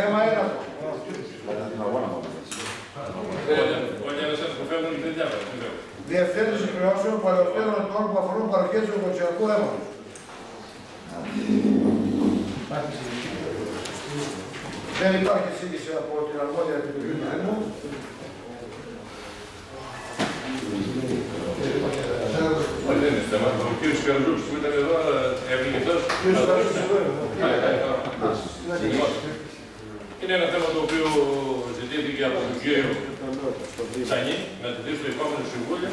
Θέμα ένα. Όλοι άλλοι σας που φεύγουν δεν διάβαζαν. Διευθέτηση χρεώσεων παροχτέρων ετών που αφορούν παροχές του εργοτσιακού αίματος. Δεν υπάρχει σύγκριση από την αρμόδια επιτροπή του Δήμου. Όχι, δεν είναι θέμα. Ο κύριος Καρζούκης που ήταν εδώ έβγαινε εκτός. Κύριος Καρζούκης εδώ είναι. Λοιπόν, Είναι ένα θέμα το οποίο ζητήθηκε από τον κύριο Τσανή να τεθεί στο επόμενο συμβούλιο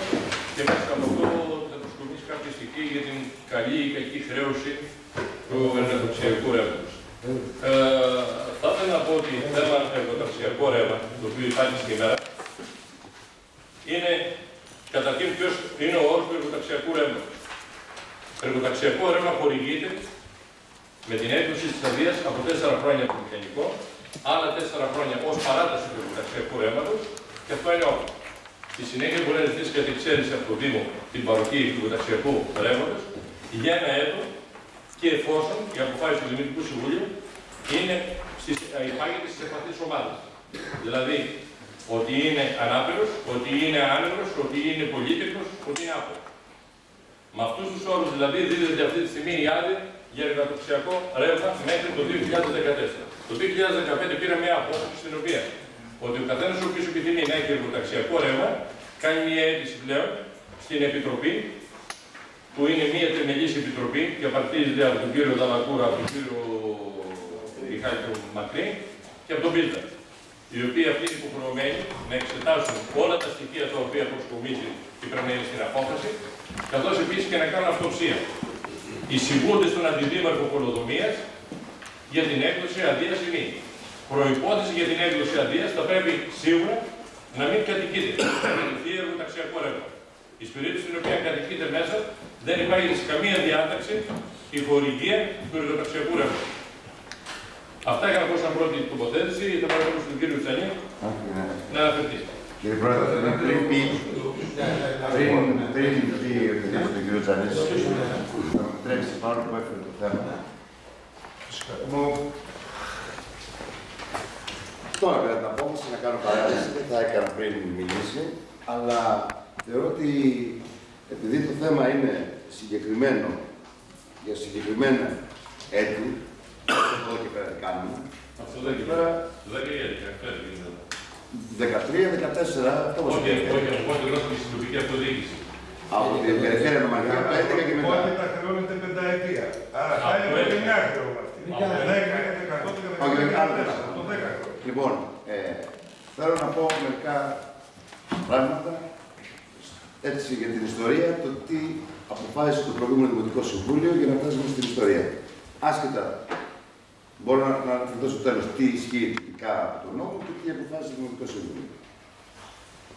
και μέσα από αυτό θα προσκομίσει κάποια στοιχεία για την καλή ή κακή χρέωση του ενεργοψηφιακού ρεύματος. Ε, θα ήθελα να πω ότι το θέμα εργοταξιακό ρεύμα, το οποίο υπάρχει σήμερα, είναι καταρχήν ποιος είναι ο όρος του εργοταξιακού ρεύματος. Το εργοταξιακό ρεύμα χορηγείται με την έκδοση της αδείας από τέσσερα χρόνια από το μηχανικό, άλλα τέσσερα χρόνια ως παράταση του εργοταξιακού ρεύματος και αυτό είναι όλο. Στη συνέχεια μπορεί να ζητήσει κατ' εξαίρεση από το Δήμο την παροχή του εργοταξιακού ρεύματος για ένα έτος και εφόσον η αποφάση του Δημοτικού Συμβουλίου είναι στις, ε, υπάγεται στις ευπαθείς ομάδες. Δηλαδή, ότι είναι ανάπηρος, ότι είναι άνεργος, ότι είναι πολίτικος, ότι είναι άπορος. Με αυτούς τους όρους δηλαδή δίδεται αυτή τη στιγμή η άδεια για εργατοξιακό ρεύμα μέχρι το 2014. Το 2015 πήρε μια απόφαση στην οποία ότι ο καθένας ο οποίος επιθυμεί να έχει εργοταξιακό ρεύμα κάνει μια αίτηση πλέον στην Επιτροπή, που είναι μια τριμελής επιτροπή και απαρτίζεται από τον κύριο Δαλακούρα, από τον κύριο Μιχάλη Μακρύ και από τον Πίλτα. Οι οποίοι αυτοί είναι υποχρεωμένοι να εξετάσουν όλα τα στοιχεία τα οποία προσκομίζει και πρέπει να είναι στην απόφαση, καθώς επίσης και να κάνουν αυτοψία. Οι συμβούλτε των αντιδήμαρχων Πολοδομία για την έκδοση αδείας ή μη. Προπόθεση για την έκδοση αδείας θα πρέπει σίγουρα να μην κατοικείται. Να κατοικεί εργοταξιακό ρεύμα. Η σπηρίτηση στην οποία κατοικείται μέσα δεν υπάρχει σε καμία διάταξη η χορηγία του εργοταξιακού ρεύματος. Αυτά είχα να πω σαν πρώτη τοποθέτηση. Θα παρακαλώ στον κύριο Τσανί να αναφερθεί. Κύριε Πρόεδρε, πριν πει, πριν, πριν πει ο κύριο Τζανής, θα μου τρέξει πάνω που έφερε το θέμα. Μου... Τώρα πρέπει να πω, να κάνω παράδειση, δεν θα έκανα πριν μιλήσει, αλλά θεωρώ ότι επειδή το θέμα είναι συγκεκριμένο για συγκεκριμένα έτη, αυτό και πέρα τι κάνουμε, Αυτό δεν πέρα Το 10 ή 11, αυτό είναι. 13-14, αυτό μας Όχι, είπε. όχι, εγώ μιλώ στην συλλογική αυτοδιοίκηση. Από την περιφέρεια νομαρχία, από το 11 και μετά. Όχι, τα χρεώνεται πενταετία. Άρα θα Από είναι το έντεκα. 9 χρεώμαστε. Από το 10 είναι 100 και Όχι, 14. άλλο δεν Το 10 χρεώμαστε. Λοιπόν, ε, θέλω να πω μερικά πράγματα έτσι για την ιστορία, το τι αποφάσισε το προηγούμενο Δημοτικό Συμβούλιο για να φτάσουμε στην ιστορία. Άσχετα, μπορώ να, να αναφερθώ στο τέλος τι ισχύει ειδικά από τον νόμο και τι αποφάσισε το Δημοτικό Συμβούλιο.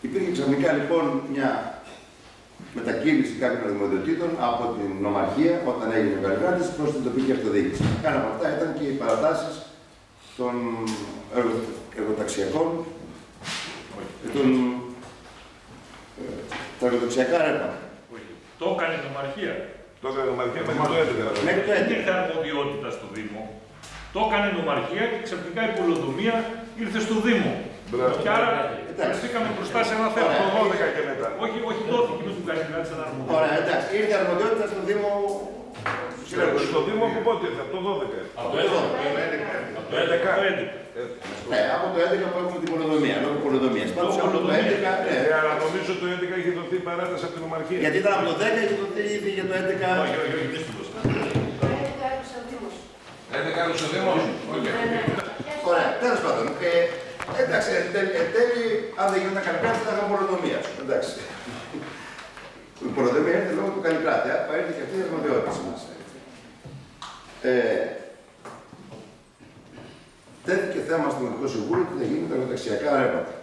Υπήρχε ξαφνικά λοιπόν μια μετακίνηση κάποιων δημοτιοτήτων από την νομαρχία όταν έγινε ο Καλλιγράτης προς την τοπική αυτοδιοίκηση. Κάνα από αυτά ήταν και οι παρατάσεις των εργο, εργοταξιακών και των ε, τα εργοταξιακά ρεύματα. Το έκανε η νομαρχία. Το έκανε η νομαρχία μέχρι το 11. Μέχρι το Δεν 11. ήρθε αρμοδιότητα στο Δήμο. Το έκανε η νομαρχία και ξαφνικά η πολεοδομία ήρθε στο Δήμο. Μπράβο. Και άρα Εντάξει. βρεθήκαμε μπροστά σε ένα θέμα. Ωραία. Το 12 και μετά. Όχι, όχι δόθηκε με τον Καλλιγράτη σαν αρμοδιότητα. Ωραία, εντάξει. Ήρθε αρμοδιότητα στο Δήμο. Στο Δήμο από πότε ήρθε, από το 12. Από το 11. Από το 11. Το 11. Ναι, από το 11 που έχουμε την πολεοδομία, λόγω πολεοδομίας. Πάντως από το 11, ναι. Ε, αλλά νομίζω το 11 είχε δοθεί παράταση από την νομαρχία. Γιατί ήταν από το 10 και το ήδη για το 11. Όχι, όχι, όχι, δεν σου δώσαμε. Δεν κάνω στο Δήμος. Ωραία, τέλος πάντων. Ε, εντάξει, εν τέλει, εν τέλει, αν δεν γινόταν καλλικράτη, θα είχαμε πολεοδομία. Εντάξει. Η πολεοδομία έρθει λόγω του καλλικράτη, άρα έρθει και αυτή η αρμοδιότητα μα. Ε, τέθηκε θέμα στο Δημοτικό Συμβούλιο τι θα γίνει με τα εργοταξιακά ρεύματα.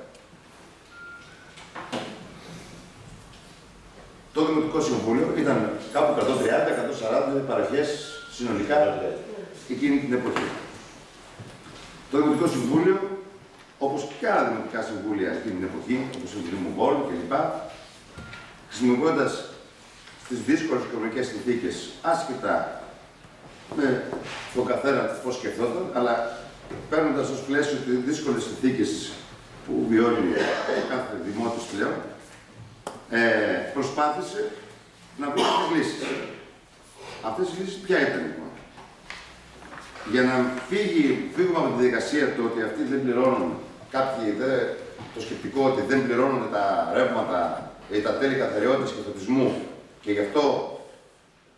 Το Δημοτικό Συμβούλιο ήταν κάπου 130-140 παροχές συνολικά εκείνη την εποχή. Το Δημοτικό Συμβούλιο, όπως και άλλα δημοτικά συμβούλια εκείνη την εποχή, όπως ο Δήμου Βόλου κλπ., χρησιμοποιώντας τις δύσκολες οικονομικές συνθήκες, άσχετα με τον καθένα πώς σκεφτόταν, αλλά παίρνοντας ως πλαίσιο τις δύσκολες συνθήκες που βιώνει κάθε δημότης πλέον, ε, προσπάθησε να βρει τις λύσεις. Αυτές οι λύσεις ποια ήταν λοιπόν; Για να φύγει, φύγουμε από τη διαδικασία του ότι αυτοί δεν πληρώνουν κάποιοι, δε, το σκεπτικό ότι δεν πληρώνουν τα ρεύματα ή τα τέλη καθαριότητας και φωτισμού και γι' αυτό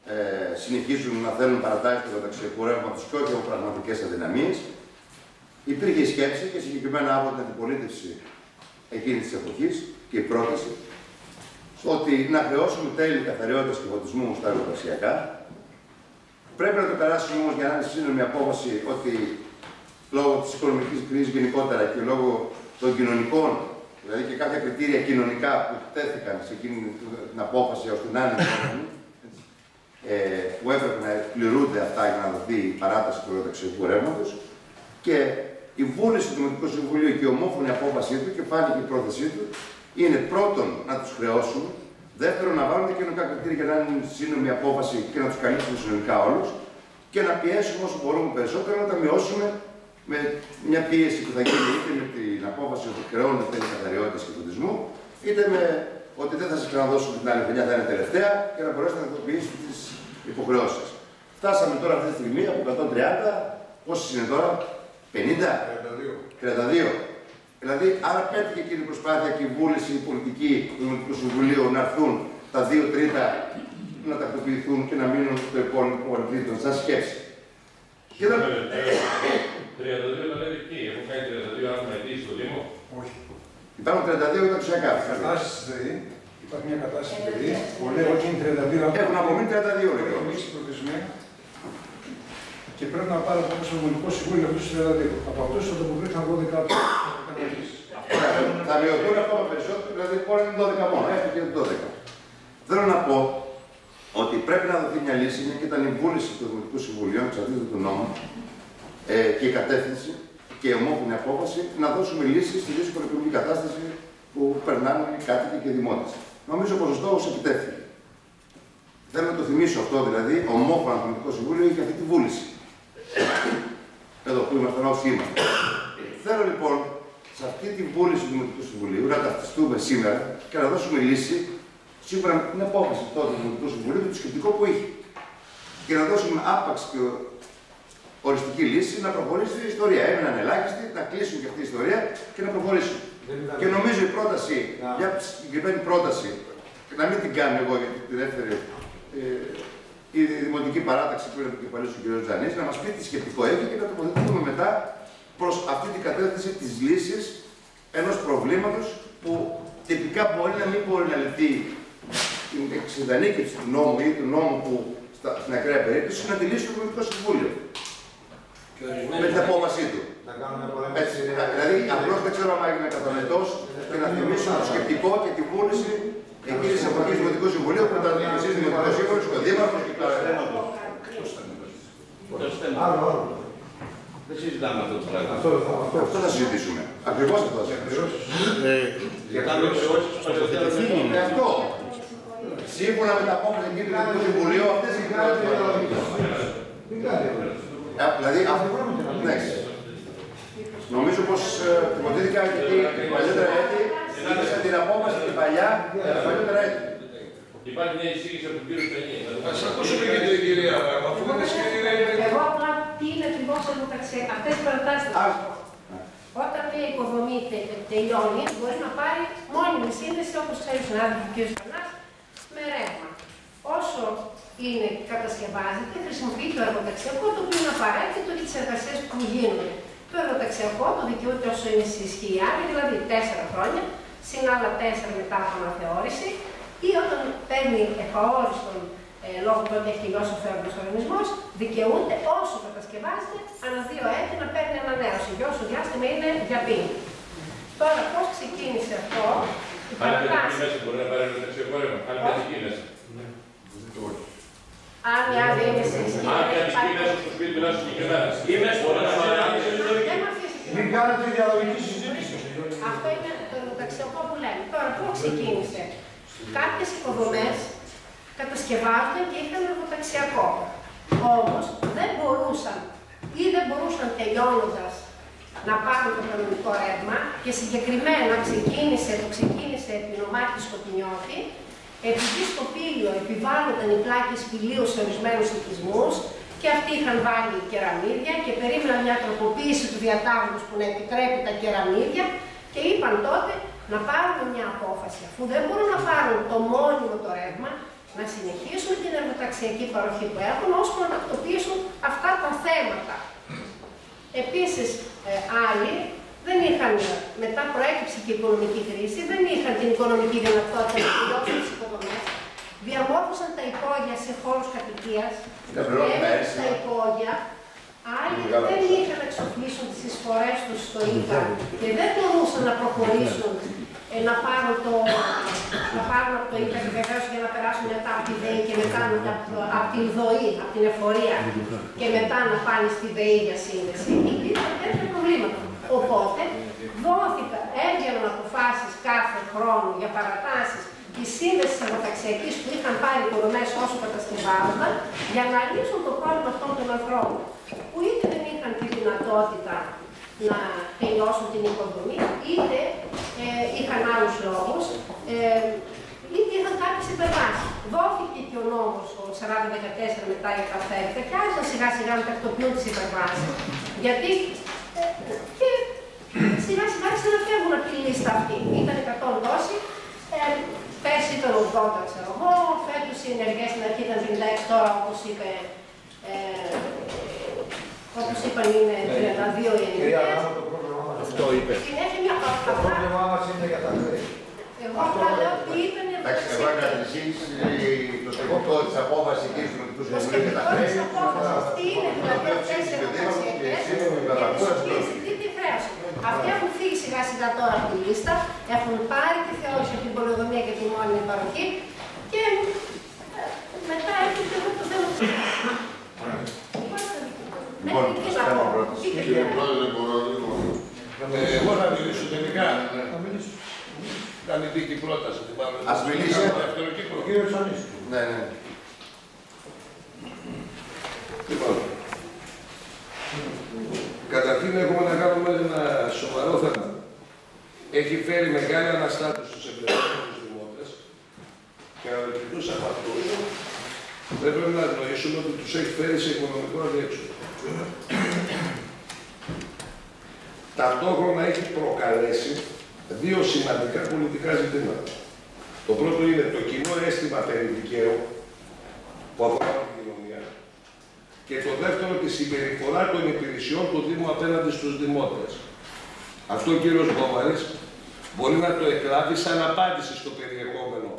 ε, συνεχίζουν να θέλουν παρατάσεις του μεταξιακού ρεύματος και όχι από πραγματικές αδυναμίες. Υπήρχε η σκέψη και συγκεκριμένα από την αντιπολίτευση εκείνης της εποχής και η πρόταση ότι να χρεώσουμε τέλη καθαριότητας και φωτισμού στα εργοστασιακά. Πρέπει να το περάσουμε όμως για να είναι σύντομη απόφαση ότι λόγω της οικονομικής κρίσης γενικότερα και λόγω των κοινωνικών, δηλαδή και κάποια κριτήρια κοινωνικά που τέθηκαν σε εκείνη την απόφαση ώστε να είναι ε, που έπρεπε να πληρούνται αυτά για να δοθεί η παράταση του ερωταξιακού ρεύματος. Και η βούληση του Δημοτικού Συμβουλίου και η ομόφωνη απόφασή του και φάνηκε η πρόθεσή του είναι πρώτον να τους χρεώσουν, δεύτερον να βάλουν κοινωνικά κριτήρια για να είναι σύνομη απόφαση και να τους καλύψουν συνολικά όλους και να πιέσουμε όσο μπορούμε περισσότερο να τα μειώσουμε με μια πίεση που θα γίνει είτε με την απόφαση ότι χρεώνουν τέλη καθαριότητα και φωτισμού, είτε με ότι δεν θα σας ξαναδώσουμε την άλλη χρονιά, θα είναι τελευταία και να μπορέσετε να ειδοποιήσετε τις υποχρεώσεις. Φτάσαμε τώρα αυτή τη στιγμή από 130, πόσες είναι τώρα, 50, 32. 32. Δηλαδή, άρα πέτυχε εκείνη η προσπάθεια και η βούληση η πολιτική του Δημοτικού Συμβουλίου να έρθουν τα δύο τρίτα να τακτοποιηθούν και να μείνουν στο υπόλοιπο τρίτο, σαν σκέψη. Και δεν... 32 λέτε τι, έχω κάνει 32 άτομα ετήσει στο Δήμο. Όχι. Υπάρχουν 32 εξουσιακά. Κατάσταση στη ΔΕΗ, υπάρχει μια κατάσταση στη ΔΕΗ που λέει ότι είναι 32 άτομα. Έχουν απομείνει 32 λέει. Έχουν λήξει πληθυσμοί και πρέπει να πάρει από το Συμβουλικό Συμβούλιο αυτούς τους 32. Από αυτούς θα ανταποκρίθηκαν 12 άτομα. Θα μειωθούν ακόμα περισσότερο, δηλαδή μπορεί να είναι 12 μόνο, έχει και 12. Θέλω να πω ότι πρέπει να δοθεί μια λύση, μια και ήταν η βούληση του Δημοτικού Συμβουλίου, εξαρτήτω του νόμου, ε, και η κατεύθυνση και η ομόφωνη απόφαση να δώσουμε λύση στη δύσκολη οικονομική κατάσταση που περνάνε οι κάτοικοι και οι δημότες. Νομίζω πω ο στόχο επιτεύχθηκε. Θέλω να το θυμίσω αυτό, δηλαδή, ομόφωνα το Δημοτικό Συμβούλιο είχε αυτή τη βούληση. Εδώ που είμαστε, όσοι είμαστε. Θέλω λοιπόν σε αυτή τη βούληση του Δημοτικού Συμβουλίου να ταυτιστούμε σήμερα και να δώσουμε λύση σύμφωνα με την απόφαση τότε του Δημοτικού Συμβουλίου και το σκεπτικό που είχε. Και να δώσουμε άπαξ και οριστική λύση να προχωρήσει η ιστορία. Έμειναν ελάχιστοι, να κλείσουν και αυτή η ιστορία και να προχωρήσουν. Και νομίζω η πρόταση, μια συγκεκριμένη πρόταση, να μην την κάνω εγώ γιατί την έφερε ε, η δημοτική παράταξη που είναι επικεφαλής του κ. Τζανής, να μας πει τι σκεπτικό έχει και να τοποθετηθούμε μετά προς αυτή την κατεύθυνση της λύσης ενός προβλήματος που τυπικά μπορεί να μην μπορεί να λυθεί την εξειδανίκευση του νόμου ή του νόμου που στα, στην ακραία περίπτωση να τη λύσει το Δημοτικό Συμβούλιο. Με την απόφασή του. Έτσι, δηλαδή, απλώς δεν ξέρω αν έγινε κατανοητός και να θυμίσω το σκεπτικό και τη βούληση εκείνης της εποχή του Δημοτικού Συμβουλίου που ήταν εσεί Δημοτικό Σύμβουλο, ο Δήμαρχος και το Άλλο, άλλο. Δεν συζητάμε αυτό το πράγμα. Αυτό, αυτό, Αυτό θα συζητήσουμε. Ακριβώς αυτό θα συζητήσουμε. Για κάνουμε χρεώσει στου Ε, αυτό. Σύμφωνα με τα απόφαση εκείνη του Δημοτικού Συμβουλίου, αυτές οι Μην κάνει. Ε, Δηλαδή, αυτό ναι. Νομίζω πως τιμωρήθηκα γιατί παλιότερα έτη είδα την απόφαση την παλιά τα παλιότερα έτη. Υπάρχει μια εισήγηση από τον κύριο Στανή. Ας ακούσουμε και την κυρία αφού είναι σκηνή Εγώ απλά τι είναι ακριβώ εργοταξία. Αυτές οι προτάσεις. Όταν μια υποδομή τε- τελειώνει, μπορεί να πάρει μόνιμη σύνδεση, όπως ξέρει ο συνάδελφος κ. Κανά, με ρεύμα. Όσο είναι κατασκευάζεται, χρησιμοποιεί το εργοταξιακό, το οποίο είναι απαραίτητο για τις εργασίες που γίνονται. Το εργοταξιακό το δικαιούται όσο είναι σε ισχύ η άλλη, δηλαδή τέσσερα χρόνια, συν άλλα τέσσερα μετά από αναθεώρηση, ή όταν παίρνει επαόριστον ε, λόγω του ότι έχει τελειώσει ο φέροντος οργανισμός, δικαιούται όσο κατασκευάζεται ανά δύο έτη να παίρνει ανανέωση. Για όσο διάστημα είναι για πίνη. Τώρα, πώς ξεκίνησε αυτό, η Άλλη παιδική παρατάση. μέσα μπορεί να πάρει ένα ταξιδιό Άλλη παιδική μέσα. Αν η άλλη είναι σε ισχύ, Αν δεν μια υπάρχει- παιδική μέσα στο σπίτι μιλάς συγκεκριμένα. Ή μέσα μπορεί να πάρει άλλη δεν με αφήσει. Μην κάνετε διαλογική συζήτηση. Αυτό είναι το εργοταξιακό που λέμε. Τώρα, πού ξεκίνησε; Κάποιες υποδομές κατασκευάζονταν και είχαν εργοταξιακό. Όμως δεν μπορούσαν ή δεν μπορούσαν τελειώνοντας να πάρουν το κανονικό ρεύμα και συγκεκριμένα ξεκίνησε, το ξεκίνησε επί νομάρχη Σκοτεινιώτη, επειδή στο πύλιο επιβάλλονταν οι πλάκες πηλίου σε ορισμένους οικισμούς και αυτοί είχαν βάλει κεραμίδια και περίμεναν μια τροποποίηση του διατάγματος που να επιτρέπει τα κεραμίδια και είπαν τότε να πάρουν μια απόφαση, αφού δεν μπορούν να πάρουν το μόνιμο το ρεύμα, να συνεχίσουν την εργοταξιακή παροχή που έχουν, ώστε να τακτοποιήσουν αυτά τα θέματα. Επίσης, ε, άλλοι δεν είχαν, μετά προέκυψε και η οικονομική κρίση, δεν είχαν την οικονομική δυνατότητα να πληρώσουν τις υποδομές, διαμόρφωσαν τα υπόγεια σε χώρους κατοικίας, έμειναν στα υπόγεια, άλλοι δεν είχαν να εξοφλήσουν τις εισφορές τους στο ΙΚΑ και δεν μπορούσαν να προχωρήσουν ε, να πάρουν το, να πάρουν από το ΙΚΑ και βεβαίως για να περάσουν μετά από τη ΔΕΗ και μετά από την ΔΟΗ, από την εφορία και μετά να πάνε στη ΔΕΗ για σύνδεση. Υπήρχαν τέτοια προβλήματα. Οπότε δόθηκαν, έβγαιναν αποφάσεις κάθε χρόνο για παρατάσεις τη σύνδεση εργοταξιακή που είχαν πάρει υποδομέ όσο κατασκευάζονταν για να λύσουν το πρόβλημα αυτών των ανθρώπων που είτε δεν είχαν τη δυνατότητα να τελειώσουν την υποδομή, είτε ε, είχαν άλλους λόγους, ε, είτε είχαν κάποιες υπερβάσεις. Δόθηκε και ο νόμος ο 4014 μετά για τα ΦΕΡΚΑ και άρχισαν σιγά σιγά να τακτοποιούν τις υπερβάσεις. Γιατί ε, και σιγά σιγά άρχισαν να φεύγουν από τη λίστα αυτή. Ήταν 100 δόση, ε, πέρσι ήταν 80, ξέρω εγώ, φέτος οι ενεργές στην αρχή ήταν 56, τώρα όπως είπε. Ε, Όπως είπαν είναι 32 οι Κυρία ενεργές. Γάμα, το πρόβλημά μας Αυτό είπε. Συνέχεια μια Το αυτά. πρόβλημά μας είναι για τα χρέη. Εγώ απλά λέω ότι ήταν Εντάξει, εγώ έκανα εσείς το τελικό της απόφασης εκεί στο Δημοτικό Το Συμβούλιο για τα σκεπτικό της χρέη. απόφασης; Αυτή είναι δηλαδή αυτές οι εργασιακές για τις οποίες ζητείται η χρέωση. Αυτοί έχουν φύγει σιγά σιγά τώρα από τη λίστα, έχουν πάρει τη θεώρηση από την πολεοδομία και τη μόνιμη παροχή και ε, μετά έρχεται εδώ το θέμα της Λοιπόν, Μέχρι εκεί σας να κάνω πω. πρόταση. Πείτε Κύριε τι. Πρόεδρε, μπορώ λίγο. Ε, Εγώ θα μιλήσω τελικά. Να μιλήσω. Κάνει δίκη πρόταση. την πάμε. Ας μιλήσει. Δεύτερο Ο κύκλο. κύριος Σανής. Ναι, ναι. Λοιπόν, καταρχήν έχουμε να κάνουμε ένα σοβαρό θέμα. Έχει φέρει μεγάλη αναστάτωση στους εμπλεκόμενους δημότες και αναλυτικούς από αυτούς δεν πρέπει να γνωρίσουμε ότι τους έχει φέρει σε οικονομικό αδιέξοδο. Ταυτόχρονα έχει προκαλέσει δύο σημαντικά πολιτικά ζητήματα. Το πρώτο είναι το κοινό αίσθημα περί δικαίου που αφορά την κοινωνία και το δεύτερο τη συμπεριφορά των υπηρεσιών του Δήμου απέναντι στους δημότες. Αυτό ο κύριος Γκόμαρης μπορεί να το εκλάβει σαν απάντηση στο περιεχόμενο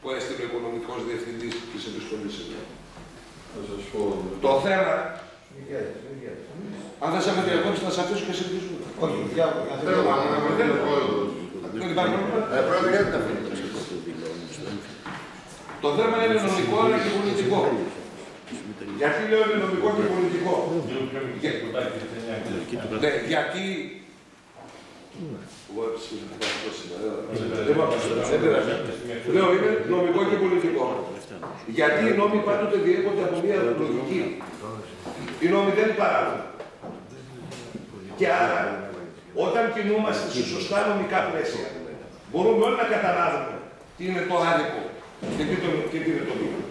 που έστειλε ο οικονομικός διευθυντής της επιστολής εδώ. Το θέμα, Μiguel, Miguel. αν δεν σε με διακόψεις, θα σε αφήσω και σε πίσω. Όχι, για για Θέλω να θέλω. μου πει ο Πρόεδρος. Δεν υπάρχει πρόβλημα. Ε, Πρόεδρε, γιατί τα αφήνετε. Το θέμα είναι νομικό αλλά και πολιτικό. Γιατί λέω είναι νομικό και πολιτικό; Ναι, γιατί... Εγώ έπεσα και θα πάω σήμερα, δεν- δεν πάω, δεν πειράζει. Λέω είναι νομικό και πολιτικό. Γιατί οι νόμοι πάντοτε διέπονται από μια λογική. Οι νόμοι δεν υπάρχουν. Και άρα, όταν κινούμαστε σε σωστά νομικά πλαίσια, μπορούμε όλοι να καταλάβουμε τι είναι το άδικο και τι, το, και τι είναι το δίκαιο.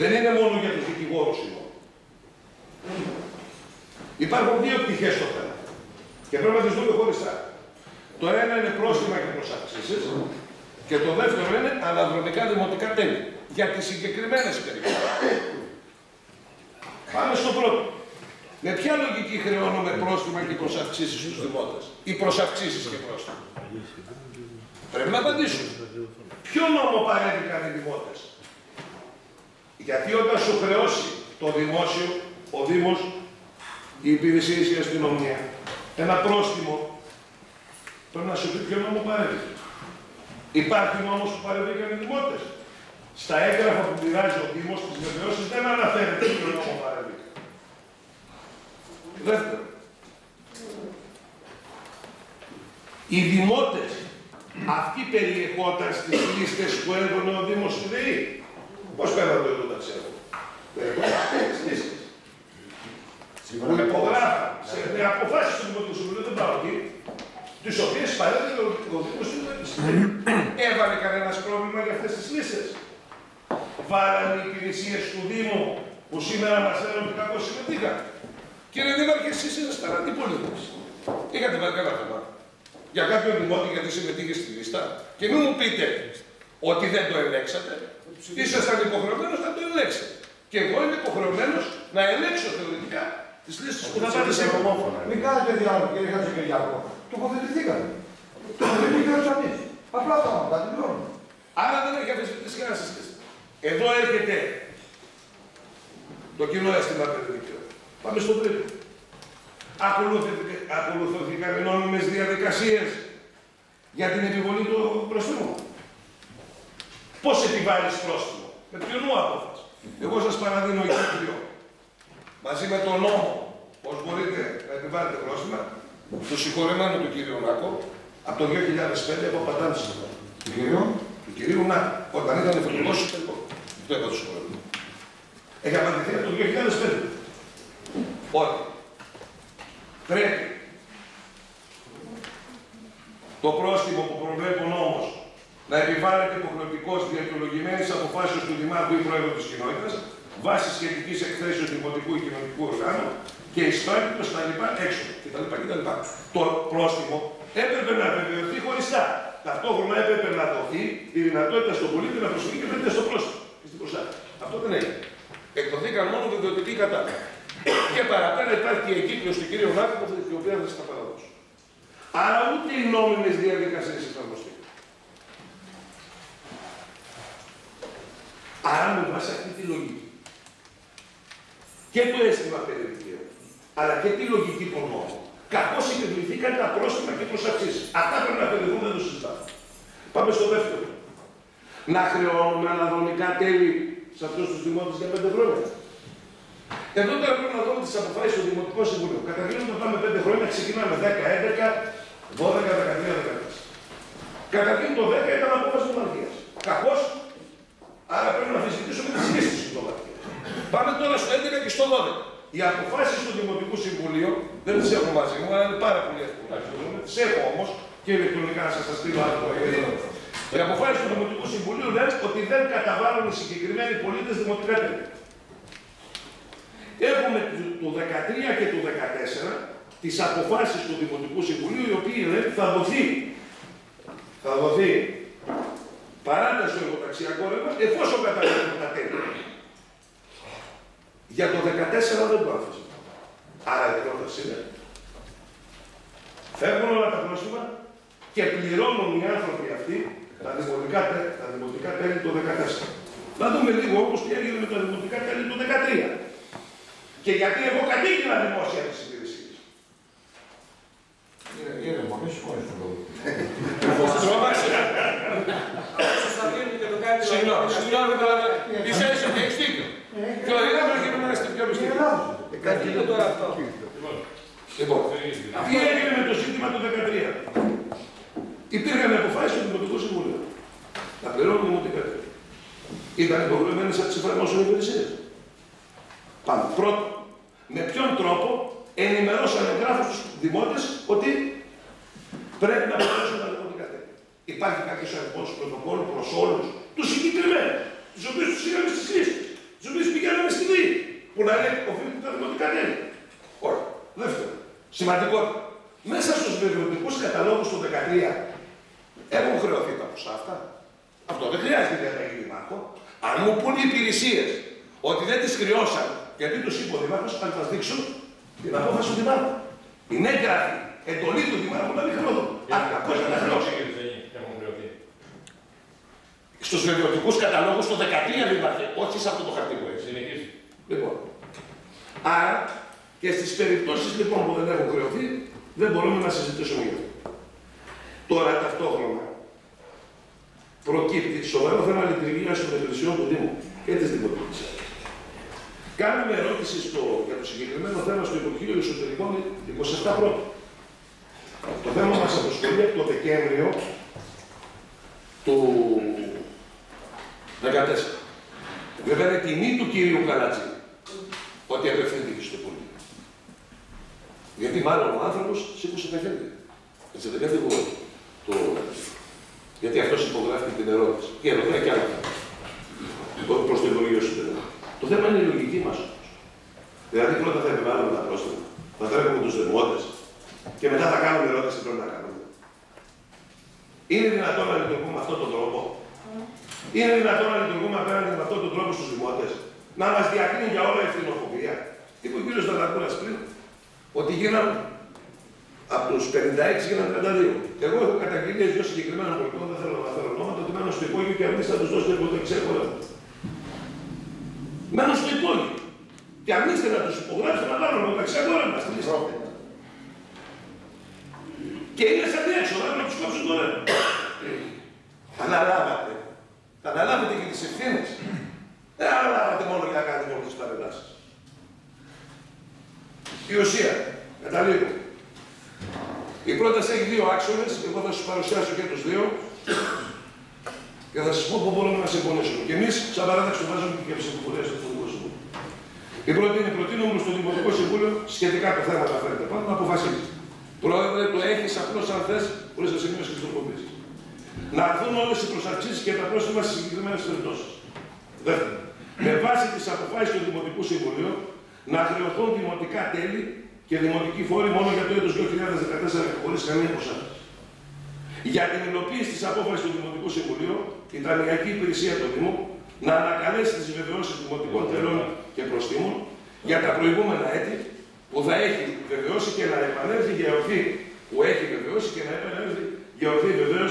Δεν είναι μόνο για τους δικηγόρους οι νόμοι. Υπάρχουν δύο πτυχές στο θέμα. Και πρέπει να τις δούμε χωριστά. Το ένα είναι πρόστιμα και προσαυξήσεις και το δεύτερο είναι αναδρομικά δημοτικά τέλη. Για τις συγκεκριμένες περιπτώσεις. Πάμε στο πρώτο. Με ποια λογική χρεώνουμε πρόστιμα και προσαυξήσεις στους δημότες; Ή προσαυξήσεις και πρόστιμα; Πρέπει να απαντήσουμε. Ποιο νόμο παρέβηκαν οι δημότες; Γιατί όταν σου χρεώσει το δημόσιο, ο Δήμος, η υπηρεσία ή η αστυνομία, ένα πρόστιμο, πρέπει να σου πει ποιο νόμο παρέβηκε. Υπάρχει νόμος που παρέβηκαν οι δημότες. Στα έγγραφα που μοιράζει ο Δήμος, τις βεβαιώσεις δεν αναφέρεται ποιο νόμο παρέβηκε. Δεύτερο. Οι δημότες, αυτοί περιεχόταν στις λίστες που έβγαινε ο Δήμος του ΔΕΗ. Πώς πέραν το εδώ τα ξέρω. Περιεχόταν στις λίστες. Που υπογράφαν σε με αποφάσεις του Δημοτικού Συμβουλίου, πάω εκεί, τις οποίες παρέμβει ο, ο Δήμος Έβαλε κανένας πρόβλημα για αυτές τις λίστες. Βάλανε οι υπηρεσίες του Δήμου που σήμερα μας λένε ότι κακώς συμμετείχαν. Κύριε Δήμαρχε, εσείς ήσασταν αντίπολίτε. Είχατε βάλει κανένα θέμα. Για κάποιον δημότη γιατί συμμετείχε στη λίστα. Και μην μου πείτε ότι δεν το ελέξατε. Ήσασταν υποχρεωμένος να το ελέξετε. Και εγώ είμαι υποχρεωμένος να ελέξω θεωρητικά τις λίστες που θα πάτε σε Μην κάνετε διάλογο, κύριε Χατζικυριακό. Τοποθετηθήκατε. Τοποθετηθήκατε εμείς. Απλά τα τα τελειώνουμε. Άρα δεν έχει αφισβητήσει κανένα τη λίστα. Εδώ έρχεται το κοινό αίσθημα περί Πάμε στο τρίτο. Ακολουθήθηκαν οι νόμιμες διαδικασίες για την επιβολή του προστήμου. Πώς επιβάλλεις πρόστιμο, με ποιον νου απόφαση. Εγώ σας παραδίνω εικόνιο. Μαζί με τον νόμο, πώς μπορείτε να επιβάλλετε πρόστιμα, το συγχωρεμένο του κυρίου Νάκο, από το 2005 από πατάνηση εδώ. Του κυρίου, του κυρίου Νάκο, όταν ήταν φωτικός εσωτερικό. Το είπα το συγχωρεμένο. Έχει απαντηθεί από το 2005. Ότι πρέπει το πρόστιμο που προβλέπει ο νόμος να επιβάλλεται υποχρεωτικώ διαιτολογημένη αποφάσεως του Δημάρχου ή Πρόεδρου της κοινότητας βάσει σχετικής εκθέσεως δημοτικού ή κοινωνικού οργάνου και ιστότητος στα λοιπά έξω κτλ. κτλ. Το πρόστιμο έπρεπε να βεβαιωθεί χωριστά. Ταυτόχρονα έπρεπε να δοθεί η δυνατότητα στον πολίτη να προσφύγει και στο πρόστιμο και στην προστάτη. Αυτό δεν έγινε. Εκδοθήκαν μόνο βεβαιωτικοί κατάλογοι. Και παραπέρα υπάρχει η εγκύκλωση του κύριου Νάκου, η οποία θα σας τα παραδώσω. Άρα ούτε οι νόμιμε διαδικασίες εφαρμοστήκαν. Άρα με βάση αυτή τη λογική και το αίσθημα περί αλλά και τη λογική των νόμων, κακώ επιβληθήκαν τα πρόστιμα και προσαξίσει. Αυτά πρέπει να περιθούν, δεν το συζητάμε. Πάμε στο δεύτερο. Να χρεώνουμε αναδρομικά τέλη σε αυτούς τους δημότες για πέντε χρόνια. Εδώ τώρα πρέπει να δούμε τις αποφάσεις του Δημοτικού Συμβουλίου. Καταρχήν, όταν πάμε πέντε χρόνια, ξεκινάμε 10, 11, 12, 13, 14. Καταρχήν το 10 ήταν απόφαση του Μαρχία. Κακώς Άρα πρέπει να αμφισβητήσουμε τις λύσει του συνταγματικέ. Πάμε τώρα στο 11 και στο 12. Οι αποφάσεις του Δημοτικού Συμβουλίου δεν τις έχω μαζί μου, αλλά είναι πάρα πολύ εύκολο να τις έχω όμως και ηλεκτρονικά να σας τα στείλω άλλο Οι αποφάσεις του Δημοτικού Συμβουλίου λένε ότι δεν καταβάλουν οι συγκεκριμένοι πολίτες δημοτικά τέλη. Έχουμε το 13 και το 14 τις αποφάσεις του Δημοτικού Συμβουλίου, οι οποίοι λένε θα δοθεί, θα δοθεί παράταση στο εργοταξιακό ρεύμα εφόσον καταλήγουν τα τέλη. Για το 14 δεν το άφησε. Άρα η πρόταση είναι. Φεύγουν όλα τα πρόστιμα και πληρώνουν οι άνθρωποι αυτοί τα δημοτικά, τα δημοτικά τέλη το 14. Να δούμε λίγο όπως τι έγινε με τα δημοτικά τέλη το 13. Και γιατί εγώ κατήγγειλα δημόσια τις υπηρεσίες. Είναι μόνο, σηκώνεις τον λόγο. Συγγνώμη, συγγνώμη, είσαι είσαι, έχεις δίκιο. Και ο Ειρήνας πρέπει να είστε πιο μυστικό. Κάτι τώρα αυτό. Λοιπόν, τι έγινε με το ζήτημα του 13. Υπήρχαν αποφάσει του Δημοτικού Συμβουλίου. Τα πληρώνουν δημοτικά τέλη. Ήταν υποχρεωμένε από τι εφαρμόσεων υπηρεσίε. Πάμε. Πρώτο, με ποιον τρόπο ενημερώσαν εγγράφου τους δημότες ότι πρέπει να πληρώσουν τα δημοτικά τέλη. Υπάρχει κάποιος αριθμός πρωτοκόλλου προς όλους τους συγκεκριμένους, τους οποίους τους είχαμε στις λίστες, τους οποίους πηγαίναμε στη ΔΗ, που να λέει οφείλουν τα δημοτικά τέλη. Όχι. Δεύτερο, σημαντικότερο. Μέσα στους περιοδικού καταλόγους του 13 έχουν χρεωθεί τα ποσά αυτά. Αυτό δεν χρειάζεται για να γίνει δημάρχο. Αν μου πούν οι υπηρεσίες ότι δεν τις χρεώσαν γιατί τους είπε ο Δημάρχος, θα σας δείξουν την απόφαση του Δημάρχου. Είναι έγγραφη εντολή του Δημάρχου να μην χρεωθούν. Αν κακώ δεν τα χρεώσει. Στους βεβαιωτικού καταλόγους το 13 Δημάρχε, όχι σε αυτό το χαρτί που έχει. Λοιπόν. Άρα και στις περιπτώσεις λοιπόν που δεν έχουν χρεωθεί, δεν μπορούμε να συζητήσουμε για αυτό. Τώρα ταυτόχρονα προκύπτει σοβαρό θέμα λειτουργίας των υπηρεσιών του Δήμου και της Δημοτική Κάνουμε ερώτηση στο, για το συγκεκριμένο θέμα στο Υπουργείο Εσωτερικών 27 πρώτο. Το θέμα μας αποσχολεί από το Δεκέμβριο του 14. Βέβαια είναι τιμή του κυρίου Καλατζή ότι απευθύνθηκε στο Υπουργείο. Γιατί μάλλον ο άνθρωπος σήκωσε τα χέρια. Έτσι δεν κάτι εγώ το Γιατί αυτός υπογράφει την ερώτηση. Και ερωτάει κι άλλα. Προς το Υπουργείο Συνταγματικών. Το θέμα είναι η λογική μας Δηλαδή πρώτα θα επιβάλλουμε τα πρόστιμα, θα τρέχουμε τους δεμότε και μετά θα κάνουμε ερώτηση πρέπει να κάνουμε. Είναι δυνατόν να λειτουργούμε με αυτόν τον τρόπο; Είναι δυνατόν να λειτουργούμε απέναντι με αυτόν τον τρόπο στους δημότε. Να μας διακρίνει για όλα η ευθυνοφοβία. Είπε ο κ. Δαντακούρα πριν ότι γίνανε από τους 56 γίνανε 32. Εγώ έχω καταγγείλει δύο συγκεκριμένων πολιτών, δεν θέλω να αναφέρω ονόματα, ότι μένω στο υπόγειο και εμεί θα τους δώσετε ποτέ ξέρω. Μένω στο υπόγειο. Και αν είστε να τους υπογράψετε να βάλουμε μεταξύ αγόρων μας. Και είναι σαν έξω, να τους κόψουν το ρεύμα. Αναλάβατε. Αναλάβετε και τις ευθύνες. Δεν αναλάβατε μόνο για να κάνετε μόνο τις παρελάσει. Η ουσία, καταλήγω. Η πρόταση έχει δύο άξονες. Εγώ θα σας παρουσιάσω και τους δύο και θα σας πω πού μπορούμε να συμφωνήσουμε. Και εμείς, σαν παράδοξο, βάζουμε και ψηφοφορία στο Υπουργικό Συμβούλιο. Η πρώτη είναι προτείνουμε στο Δημοτικό Συμβούλιο σχετικά με θέματα φέρετε πάνω να αποφασίσει. Πρόεδρε, το έχεις απλώς αν θες, χωρίς να σημειώσεις και τροποποίηση. Να έρθουν όλες οι προσαρξήσει και τα πρόστιμα στις συγκεκριμένες περιπτώσεις. Δεύτερον, με βάση τις αποφάσεις του Δημοτικού Συμβουλίου να χρεωθούν δημοτικά τέλη και δημοτικοί φόροι μόνο για το έτος 2014 χωρίς καμία προσάρτηση. Για την υλοποίηση της απόφασης του Δημοτικού Συμβουλίου, η Ταμιακή Υπηρεσία του Δήμου να ανακαλέσει τις βεβαιώσεις δημοτικών τελών και προστήμων για τα προηγούμενα έτη που θα έχει βεβαιώσει και να επανέλθει για ορθή που έχει βεβαιώσει και να επανέλθει για ορθή βεβαίω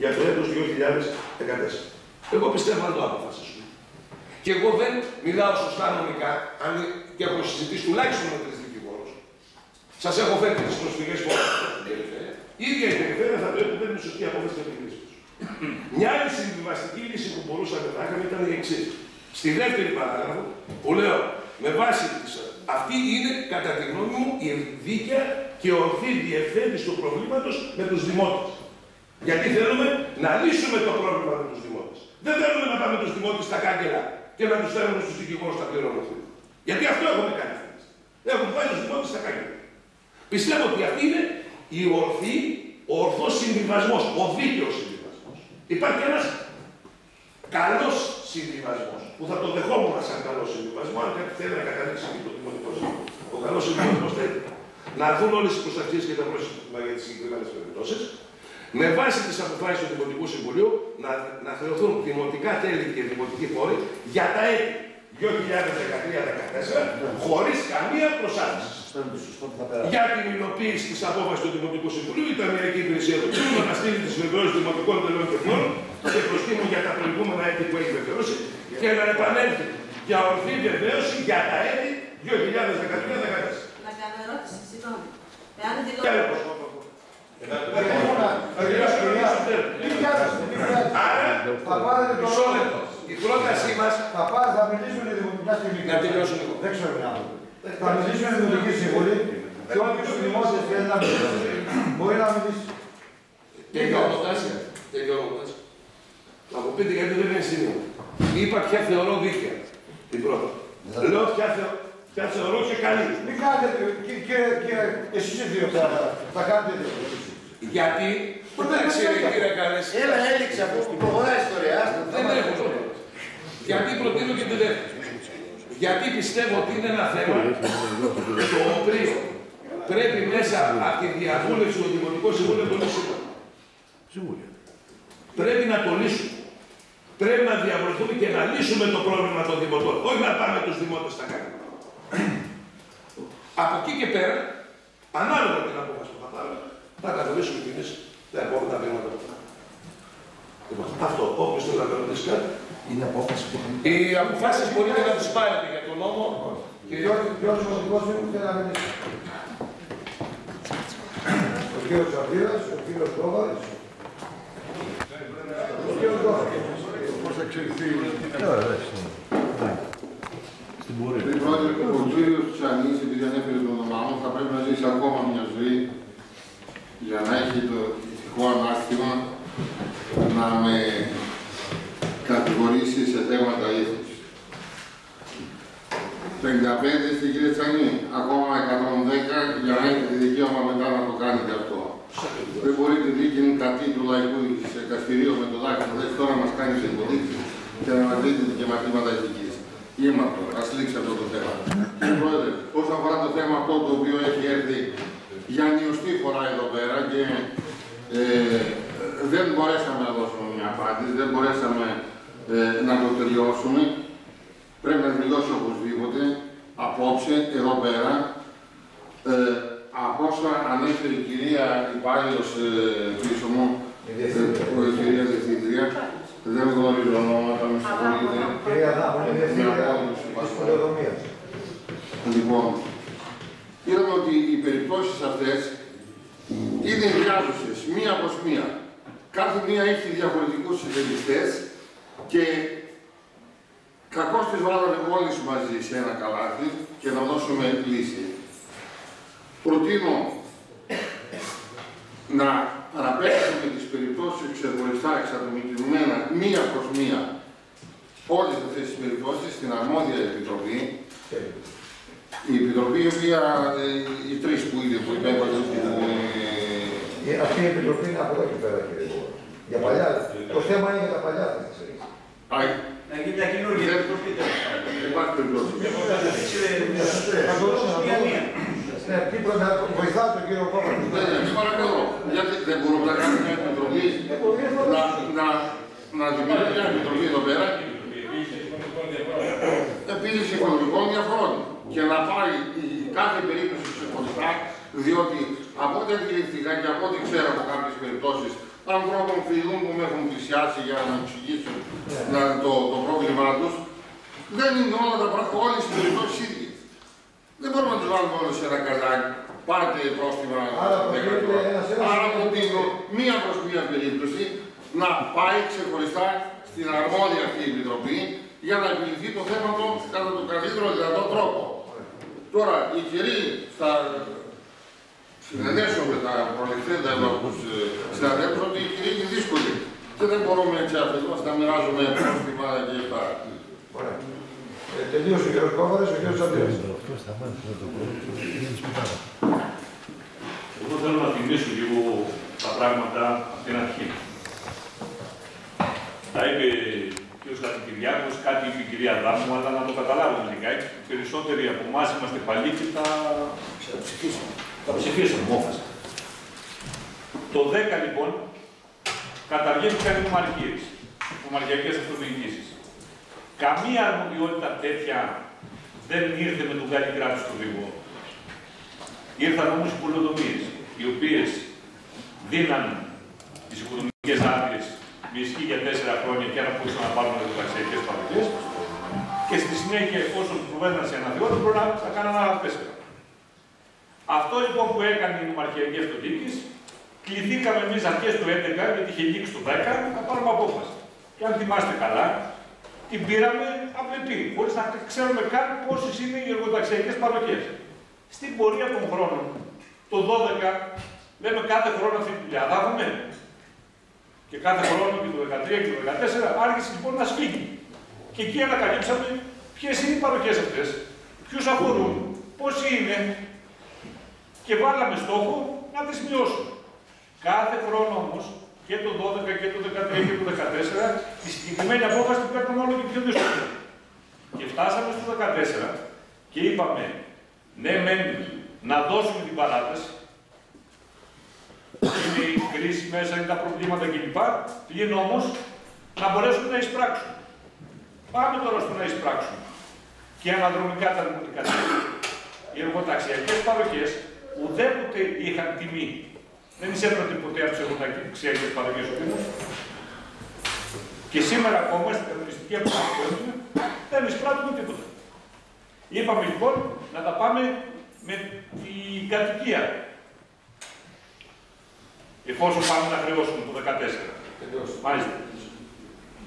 για το έτος 2014. Εγώ πιστεύω να το αποφασίσουμε. Και εγώ δεν μιλάω σωστά νομικά, αν και έχω συζητήσει τουλάχιστον με τρεις δικηγόρους. Σας έχω φέρει τις προσφυγές που η ίδια η περιφέρεια θα πρέπει να παίρνει σωστή απόφαση για την κρίση του. Μια άλλη συμβιβαστική λύση που μπορούσαμε να είχαμε ήταν η εξής. Στη δεύτερη παράγραφο, που λέω με βάση τη. Αυτή είναι, κατά τη γνώμη μου, η δίκαια και ορθή διευθέτηση του προβλήματος με τους δημότες. Γιατί θέλουμε να λύσουμε το πρόβλημα με τους δημότες. Δεν θέλουμε να πάμε τους δημότες στα κάγκελα και να τους φέρουμε στους δικηγόρους στα πληρώματα. Γιατί αυτό έχουμε κάνει. Έχουμε πάει του δημότες στα κάγκελα. Πιστεύω ότι αυτή είναι η ορθή, ο ορθός συμβιβασμός, ο δίκαιος συμβιβασμό. Υπάρχει ένας καλός συμβιβασμός που θα το δεχόμουν σαν καλό συμβιβασμό, αν κάτι θέλει να καταλήξει και το δημοτικό συμβιβασμό. Ο καλός συμβιβασμός θέλει να έρθουν όλες οι προστασίε και τα πρόσωπα για τις συγκεκριμένες περιπτώσεις, με βάση τις αποφάσεις του Δημοτικού Συμβουλίου να, να χρεωθούν δημοτικά τέλη και δημοτικοί φόροι για τα έτη 2013-2014 χωρί καμία προσάρτηση. Για την υλοποίηση τη απόφαση του Δημοτικού Συμβουλίου, η Ταμιακή Υπηρεσία του Κοινού να στείλει τι βεβαιώσει δημοτικών τελών και φόρων και προστήμων για τα προηγούμενα έτη που έχει βεβαιώσει και να επανέλθει για ορθή βεβαίωση για τα έτη 2013-2014. Να κάνω ερώτηση, συγγνώμη. Εάν η πρότασή μας. Θα πάρει, θα μιλήσουν οι δημοτικά στιγμή. Να τελειώσουν λίγο. Δεν ξέρω τι Θα μιλήσουν οι δημοτικοί σύμβουλοι και όποιο δημόσιο θέλει να μιλήσει, μπορεί να μιλήσεις. Τελειώνοντα, τελειώνοντα, να μου πείτε γιατί δεν είναι σημείο. Είπα ποια θεωρώ δίκαια την πρώτη. Λέω ποια, θεω... ποια θεωρώ και καλή. Μην κάνετε, κύριε, κύριε, εσείς οι δύο θα, θα κάνετε Γιατί, εντάξει κύριε Καλές. Έλα, έδειξε αυτό που προχωράει η ιστορία. Δεν έχω Γιατί προτείνω και τη δεύτερη. Γιατί πιστεύω ότι είναι ένα θέμα το οποίο πρέπει μέσα από τη διαβούλευση του Δημοτικού Συμβούλου να το λύσουμε. Πρέπει να το λύσουμε. Πρέπει να διαβουλευτούμε και να λύσουμε το πρόβλημα των δημοτών. Όχι να πάμε τους δημότες στα κάνει. Από εκεί και πέρα, ανάλογα την απόφαση που θα πάρουμε, θα καθορίσουμε κι εμείς τα επόμενα βήματα που θα Λοιπόν, αυτό, όποιος θέλει να ρωτήσει κάτι. Είναι απόφαση που Οι αποφάσεις μπορείτε να τις πάρετε για τον νόμο. Ποιο δημοτικό σύμβουλο θέλει να μιλήσει. Ο κύριος Σαββίδα, ο κύριος Κόβαρη. Ο κύριος Πώς θα εξελιχθεί Στην πορεία. Κύριε Πρόεδρε, ο κύριος Τσανής, επειδή ανέφερε τον όνομά μου, θα πρέπει να ζήσει ακόμα μια ζωή για να έχει το ηθικό ανάστημα να με κατηγορήσεις σε θέματα ήθους. 55 στην κύριε Τσανή, ακόμα 110 για να έχετε δικαίωμα μετά να το κάνετε αυτό. Δεν μπορείτε δίκη κατή του λαϊκού δικαστηρίου με το δάκτυλο δεν τώρα μας κάνεις υποδείξει και να μας δείτε και μαθήματα ηθικής. Ήμαρτο, ας λήξει αυτό το θέμα. Κύριε Πρόεδρε, όσον αφορά το θέμα αυτό το οποίο έχει έρθει για νιωστή φορά εδώ πέρα και ε, δεν μπορέσαμε να δώσουμε μια απάντηση, δεν μπορέσαμε ε, να το τελειώσουμε. Πρέπει να τελειώσει οπωσδήποτε απόψε, εδώ πέρα. Ε, από όσα ανέφερε η κυρία υπάλληλος ε, πίσω μου, ε, η κυρία Διευθύντρια, δεν γνωρίζω ονόματα, με συγχωρείτε. Κυρία Δάμου, είναι διευθύντρια της πολεοδομίας. Λοιπόν, είδαμε ότι οι περιπτώσεις αυτές είναι διάζουσες, μία προς μία. Κάθε μία έχει διαφορετικούς συντελεστές και κακώς τις βάλαμε όλοι μαζί σε ένα καλάθι και να δώσουμε λύση. Προτείνω να παραπέξουμε τις περιπτώσεις ξεχωριστά, εξατομικευμένα, μία προς μία, όλες αυτές τις περιπτώσεις στην αρμόδια επιτροπή. Η επιτροπή, η οποία, ε, οι τρεις που είναι που υπέβαλαν την... Ε, Αυτή η επιτροπή είναι από εδώ και πέρα, κύριε Γόρου. Για παλιά. Το θέμα είναι για τα παλιά θα τις Να γίνει μια καινούργια επιτροπή. Δεν υπάρχει περιπτώσει. Ναι, τίποτα, βοηθάω τον κύριο Κόβα. Ναι, ναι, παρακαλώ. Γιατί δεν μπορούμε να κάνουμε μια επιτροπή, να, να, να δημιουργήσουμε μια επιτροπή εδώ πέρα, επίλυση οικονομικών διαφορών και να πάει η κάθε περίπτωση ξεχωριστά, διότι από ό,τι αντιληφθήκα και από ό,τι ξέρω από κάποιες περιπτώσεις ανθρώπων φίλων που με έχουν πλησιάσει για να μου εξηγήσουν να, το, το πρόβλημά τους, δεν είναι όλα τα πράγματα, όλες οι περιπτώσεις ίδιες. Δεν μπορούμε να τους βάλουμε όλους σε ένα καζάκι. Πάρτε πρόστιμα. Άρα προτείνετε ένας ένας Άρα ένας προτείνω μία προς μία περίπτωση να πάει ξεχωριστά στην αρμόδια αυτή η επιτροπή για να επιληθεί το θέμα του κατά τον καλύτερο δυνατό τρόπο. Τώρα, οι κυρίοι θα συνενέσω με τα προληφθέντα εδώ τους ε, συναδέλφους ότι οι κυρίοι είναι δύσκολοι. Και δεν μπορούμε έτσι αφενός να μοιράζουμε πρόστιμα και αυτά. Ωραία. Ε, τελείωσε ο κύριος Κόβαρης, ο κύριος Αντρέας. Εγώ θέλω να θυμίσω λίγο τα πράγματα από την αρχή. Τα είπε ο κ. Χατζικυριάκος, κάτι είπε η κυρία Δάμου, αλλά να το καταλάβουμε λιγάκι. Οι περισσότεροι από εμάς είμαστε παλιοί και τα ψηφίσαμε. Τα ψηφίσαμε, μόφασα. Το 10 λοιπόν καταργήθηκαν οι νομαρχίες, νομαρχιακές αυτοδιοικήσεις. Καμία αρμοδιότητα τέτοια δεν ήρθε με τον κάτι κράτος στο Δήμο. Ήρθαν όμως οι πολεοδομίες, οι οποίες δίναν τις οικονομικές άδειες με ισχύ για τέσσερα χρόνια και αν μπορούσαν να πάρουν εργοταξιακές παροχές. Και στη συνέχεια, εφόσον προβαίναν σε αναθεώρηση, μπορεί να τα κάνουν άλλα τέσσερα. Αυτό λοιπόν που έκανε η νομαρχιακή αυτοδιοίκηση, κληθήκαμε εμείς αρχές του 11, γιατί είχε λήξει το 10, να πάρουμε απόφαση. Και αν θυμάστε καλά, την πήραμε απλή, χωρίς να ξέρουμε καν πόσες είναι οι εργοταξιακές παροχές. Στην πορεία των χρόνων, το 12, λέμε κάθε χρόνο αυτή τη δουλειά. Θα έχουμε. Και κάθε χρόνο και το 13 και το 14 άρχισε λοιπόν να σφίγγει. Και εκεί ανακαλύψαμε ποιες είναι οι παροχές αυτές, ποιους αφορούν, πόσοι είναι. Και βάλαμε στόχο να τις μειώσουμε. Κάθε χρόνο όμως, και το 12 και το 13 και το 14, τη συγκεκριμένη απόφαση την παίρνουμε όλο και πιο δύσκολη. Και φτάσαμε στο 14 και είπαμε, ναι, μεν να δώσουμε την παράταση, είναι η κρίση μέσα, είναι τα προβλήματα κλπ. Πλην όμως να μπορέσουμε να εισπράξουμε. Πάμε τώρα στο να εισπράξουμε. Και αναδρομικά τα δημοτικά σχέδια. Οι εργοταξιακές παροχές ουδέποτε είχαν τιμή. Δεν εισέπρατε ποτέ από τις εργοταξιακέ παροχέ ο Δήμο. Και σήμερα ακόμα στην κανονιστική αποφάση που έχουμε δεν εισπράττουμε τίποτα. Είπαμε λοιπόν να τα πάμε με την κατοικία. Εφόσον πάμε να χρεώσουμε το 14. Μάλιστα.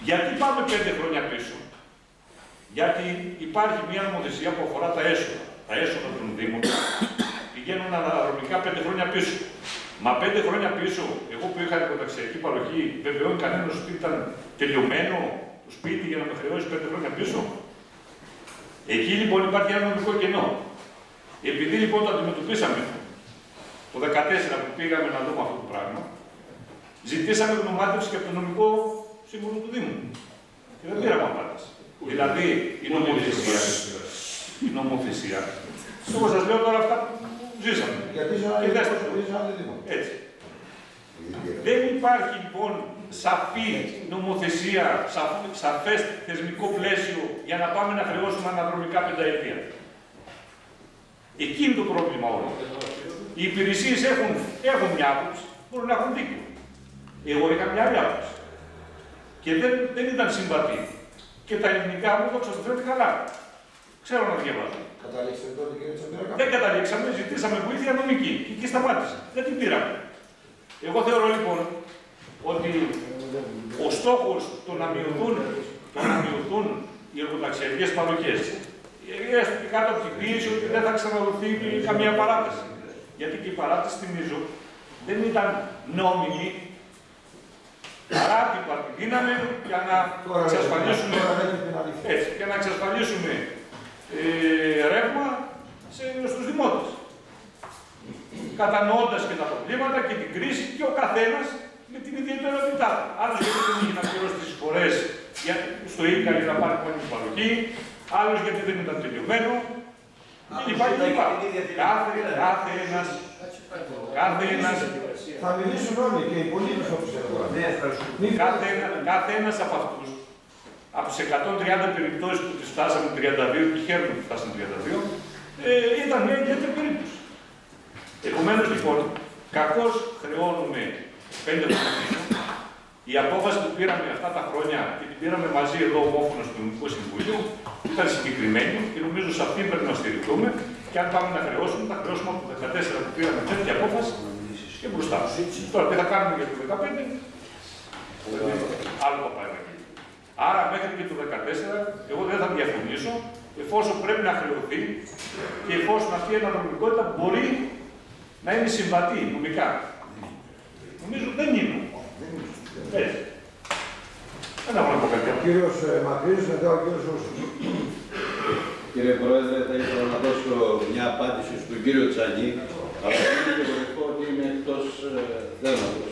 Γιατί πάμε πέντε χρόνια πίσω; Γιατί υπάρχει μια νομοθεσία που αφορά τα έσοδα. Τα έσοδα των Δήμων πηγαίνουν αναδρομικά πέντε χρόνια πίσω. Μα πέντε χρόνια πίσω, εγώ που είχα εργοταξιακή παροχή, βεβαιώνει κανένας ότι ήταν τελειωμένο το σπίτι για να με χρεώσει πέντε χρόνια πίσω. Εκεί λοιπόν υπάρχει ένα νομικό κενό. Επειδή λοιπόν το αντιμετωπίσαμε το 2014 που πήγαμε να δούμε αυτό το πράγμα, ζητήσαμε γνωμάτευση και από το νομικό σύμβουλο του Δήμου. Και δεν πήραμε απάντηση. Δηλαδή η νομοθεσία, η νομοθεσία, όπως σας λέω τώρα αυτά που ζήσαμε. Γιατί Και δέστε το. Δήμο. Έτσι. Δεν υπάρχει λοιπόν σαφή νομοθεσία, σαφ- σαφές θεσμικό πλαίσιο για να πάμε να χρεώσουμε αναδρομικά πενταετία. Εκεί είναι το πρόβλημα όλο. Οι υπηρεσίες έχουν, έχουν μια άποψη, μπορούν να έχουν δίκιο. Εγώ είχα μια άλλη άποψη. Και δεν, δεν ήταν συμβατή. Και τα ελληνικά μου, δόξα τω Θεώ, καλά. Ξέρω να διαβάζω. Καταλήξτε τότε κύριε Τσαμπέρακα. Δεν καταλήξαμε, ζητήσαμε βοήθεια νομική. Και εκεί σταμάτησε. Δεν την πήραμε. Εγώ θεωρώ λοιπόν ότι ο στόχος το να μειωθούν, το να μειωθούν οι εργοταξιακέ παροχές έστω και κάτω από την πίεση ότι δεν θα ξαναδοθεί καμία παράταση. Γιατί και η παράταση, θυμίζω, δεν ήταν νόμιμη, παρά την δύναμη για να εξασφαλίσουμε, Τώρα δεν έχει αναλυθεί. έτσι, για να εξασφαλίσουμε ε, ρεύμα σε, στους δημότες. Κατανοώντας και τα προβλήματα και την κρίση και ο καθένας με την ιδιαιτερότητά του. Άλλος γιατί δεν είχε να πληρώσει τις φορές για, στο ΙΚΑ για να πάρει μόνη παροχή, άλλος γιατί δεν ήταν τελειωμένο. Και λοιπά και λοιπά. Κάθε, κάθε ένας, κάθε ένας, Θα μιλήσουν όλοι και οι πολίτες όπως έλεγα. Μην κάθε, ένα, κάθε ένας από αυτούς, από τις 130 περιπτώσεις που τις φτάσαμε 32 και χαίρομαι που φτάσαμε 32, ε, ήταν μια ιδιαίτερη περίπτωση. Επομένως λοιπόν, κακώς χρεώνουμε 5 χρόνια. Η απόφαση που πήραμε αυτά τα χρόνια και την πήραμε μαζί εδώ ομόφωνα στο Νομικό Συμβούλιο ήταν συγκεκριμένη και νομίζω σε αυτή πρέπει να στηριχθούμε και αν πάμε να χρεώσουμε, θα χρεώσουμε από το 2014 που πήραμε τέτοια απόφαση και μπροστά. Τώρα τι θα κάνουμε για το 2015, άλλο παπαγάκι. Άρα μέχρι και το 2014 εγώ δεν θα διαφωνήσω εφόσον πρέπει να χρεωθεί και εφόσον αυτή η αναδρομικότητα μπορεί να είναι συμβατή νομικά. Νομίζω δεν είναι. Έτσι. Δεν έχω να πω κάτι Ο άλλο. κύριος ε, Μακρύς, μετά ο κύριος Ρούσος. Κύριε Πρόεδρε, θα ήθελα να δώσω μια απάντηση στον κύριο Τσανή, αλλά είναι και βολικό ότι είμαι εκτός ε, θέματος.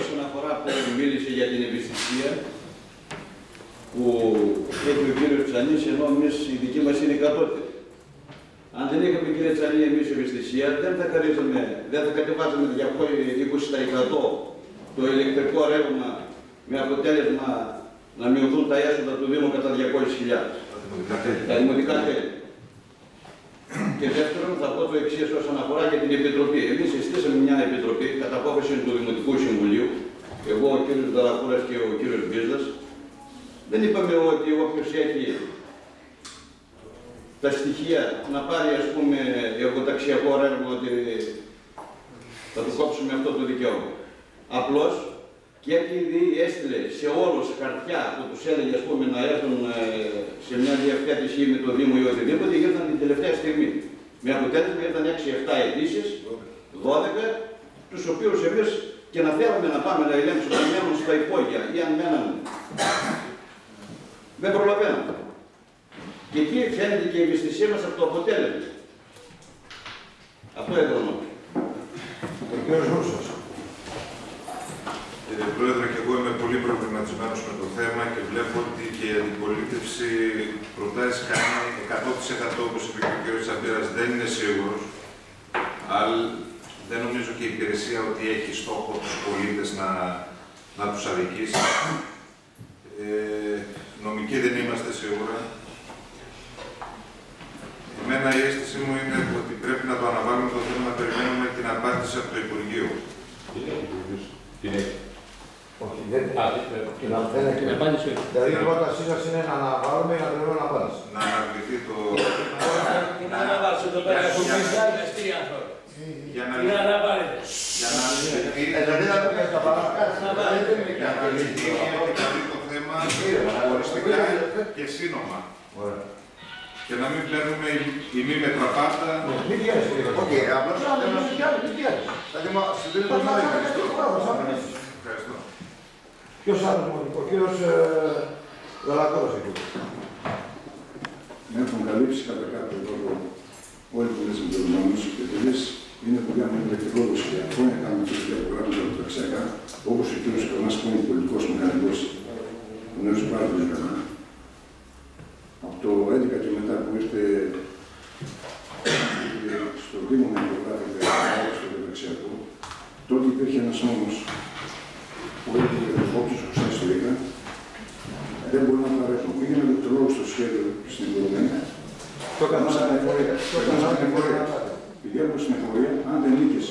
Όσον αφορά που μίλησε για την ευαισθησία που έχει ο κύριος Τσανής, ενώ εμείς η δική μας είναι κατώτερη. Αν δεν είχαμε κύριε Τσανή εμείς ευαισθησία, δεν θα χαρίζαμε, δεν θα κατεβάζαμε 20% το ηλεκτρικό ρεύμα με αποτέλεσμα να μειωθούν τα έσοδα του Δήμου κατά 200.000. Τα δημοτικά τέλη. Και δεύτερον, θα πω το εξής όσον αφορά για την Επιτροπή. Εμείς συστήσαμε μια Επιτροπή κατά απόφαση του Δημοτικού Συμβουλίου, εγώ, ο κ. Δαλακούρα και ο κ. Μπίζας. Δεν είπαμε ότι όποιο έχει τα στοιχεία να πάρει, ας πούμε, εργοταξιακό ρεύμα, ότι θα του κόψουμε αυτό το δικαίωμα. Απλώς και επειδή έστειλε σε όλους χαρτιά που τους έλεγε ας πούμε, να έρθουν ε, σε μια διευθέτηση με το Δήμο ή οτιδήποτε, ήρθαν την τελευταία στιγμή. Με αποτέλεσμα ήρθαν 6-7 αιτήσεις, 12, τους οποίους εμείς και να θέλαμε να πάμε να ελέγξουμε αν μένουν στα υπόγεια ή αν μέναν. Δεν προλαβαίναμε. Και εκεί φαίνεται και η ευαισθησία μας από το αποτέλεσμα. Αυτό ήθελα να πω. Ο κύριος Ρούσος. Κύριε Πρόεδρε, και εγώ είμαι πολύ προβληματισμένος με το θέμα και βλέπω ότι και η αντιπολίτευση προτάσει κάνει 100% όπως είπε και ο κ. Τσαμπίρας, δεν είναι σίγουρος. Αλλά δεν νομίζω και η υπηρεσία ότι έχει στόχο τους πολίτες να, να τους αδικήσει. Ε, νομικοί δεν είμαστε σίγουρα. Εμένα η αίσθηση μου είναι ότι πρέπει να το αναβάλουμε το θέμα να περιμένουμε την απάντηση από το Υπουργείο. Όχι, δεν Α, να δεν την έχει. απάντηση. Δηλαδή η πρότασή σας είναι να αναβάλουμε ή να περιμένουμε να απάντηση. Να αναβληθεί το. Να αναβάλεις εδώ πέρα, Για- έχουν για- πει άλλοι άνθρωποι. Για να Τι να αναβάλλετε. για να λυθεί Ε, Δηλαδή να το πιάσει τα παρακάτω. για να λυθεί είναι ότι καλεί το θέμα χωριστικά και σύνομα. Ωραία. Και να μην παίρνουμε ημίμετρα πάντα. Μην πιέσεις, κύριε. Οκ, απλώς Να, μην πιέσεις κι άλλοι, μην πιέσεις. θα δημο- συντηρήσω Θα το μας νόημα. κάνετε το χρόνο, θα μιλήσεις. Ευχαριστώ. Ποιος άλλος μόνο, ο κύριος ε, Δαλακόρος εκεί. με έχουν καλύψει κατά κάποιο τρόπο όλοι που είναι εμπειρογνώμους και επειδή είναι δουλειά μου ηλεκτρικόδοση και χρόνια κάνουμε αυτή τη δουλειά που γράφουμε τα πραξιακά, όπως ο κ. Κανάς που είναι πολιτικός μηχανικός, γνωρίζει πάρα πολύ καλά. Από το 11 και μετά που ήρθε στο Δήμο να υπογράφεται στο Δεπραξιακό, τότε υπήρχε ένας νόμος που έλεγε όποιος χρωστάει στο ΙΚΑ δεν μπορεί να παρέχουν. Πήγαινε το λόγο στο σχέδιο στην οικονομία. Το έκανα σαν εφορία. Το έκανα σαν εφορία. Πηγαίνουμε στην εφορία, αν δεν νίκες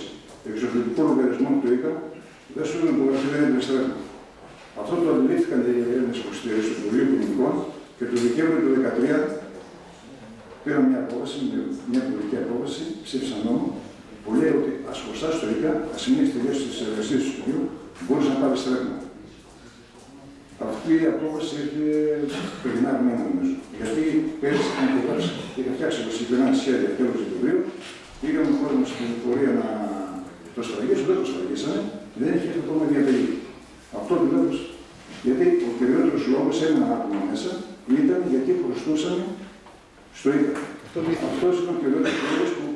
εξωτερικό λογαριασμό του ΙΚΑ, δεν σου είναι υπογραφή, δεν είναι στρέφμα. Αυτό το αντιλήφθηκαν οι Έλληνες υποστήριε του Υπουργείου Οικονομικών και το Δεκέμβριο του 2013 πήραν μια απόφαση, μια πολιτική απόφαση, ψήφισαν νόμο, που λέει ότι ας χρωστάς στο ΙΚΑ, ας είναι τελειώσει τι εργασίε του Υπουργείου, μπορείς να πάρεις στρέφμα. Αυτή η απόφαση έχει περιμένα μένα νομίζω. Γιατί πέρυσι είχαν υπογράψει, είχα φτιάξει το συγκεκριμένα σχέδια τέλο Δεκεμβρίου, πήγαμε ο κόσμος στην πορεία να το σφραγίσουν, δεν το σφραγίσανε, δεν έχει έρθει ακόμα διαταγή. Αυτό δουλεύω. Γιατί ο κυριότερο λόγο ένα άτομο μέσα ήταν γιατί χρωστούσαμε στο ΙΚΑ. Αυτό είναι ο κυριότερο λόγο που,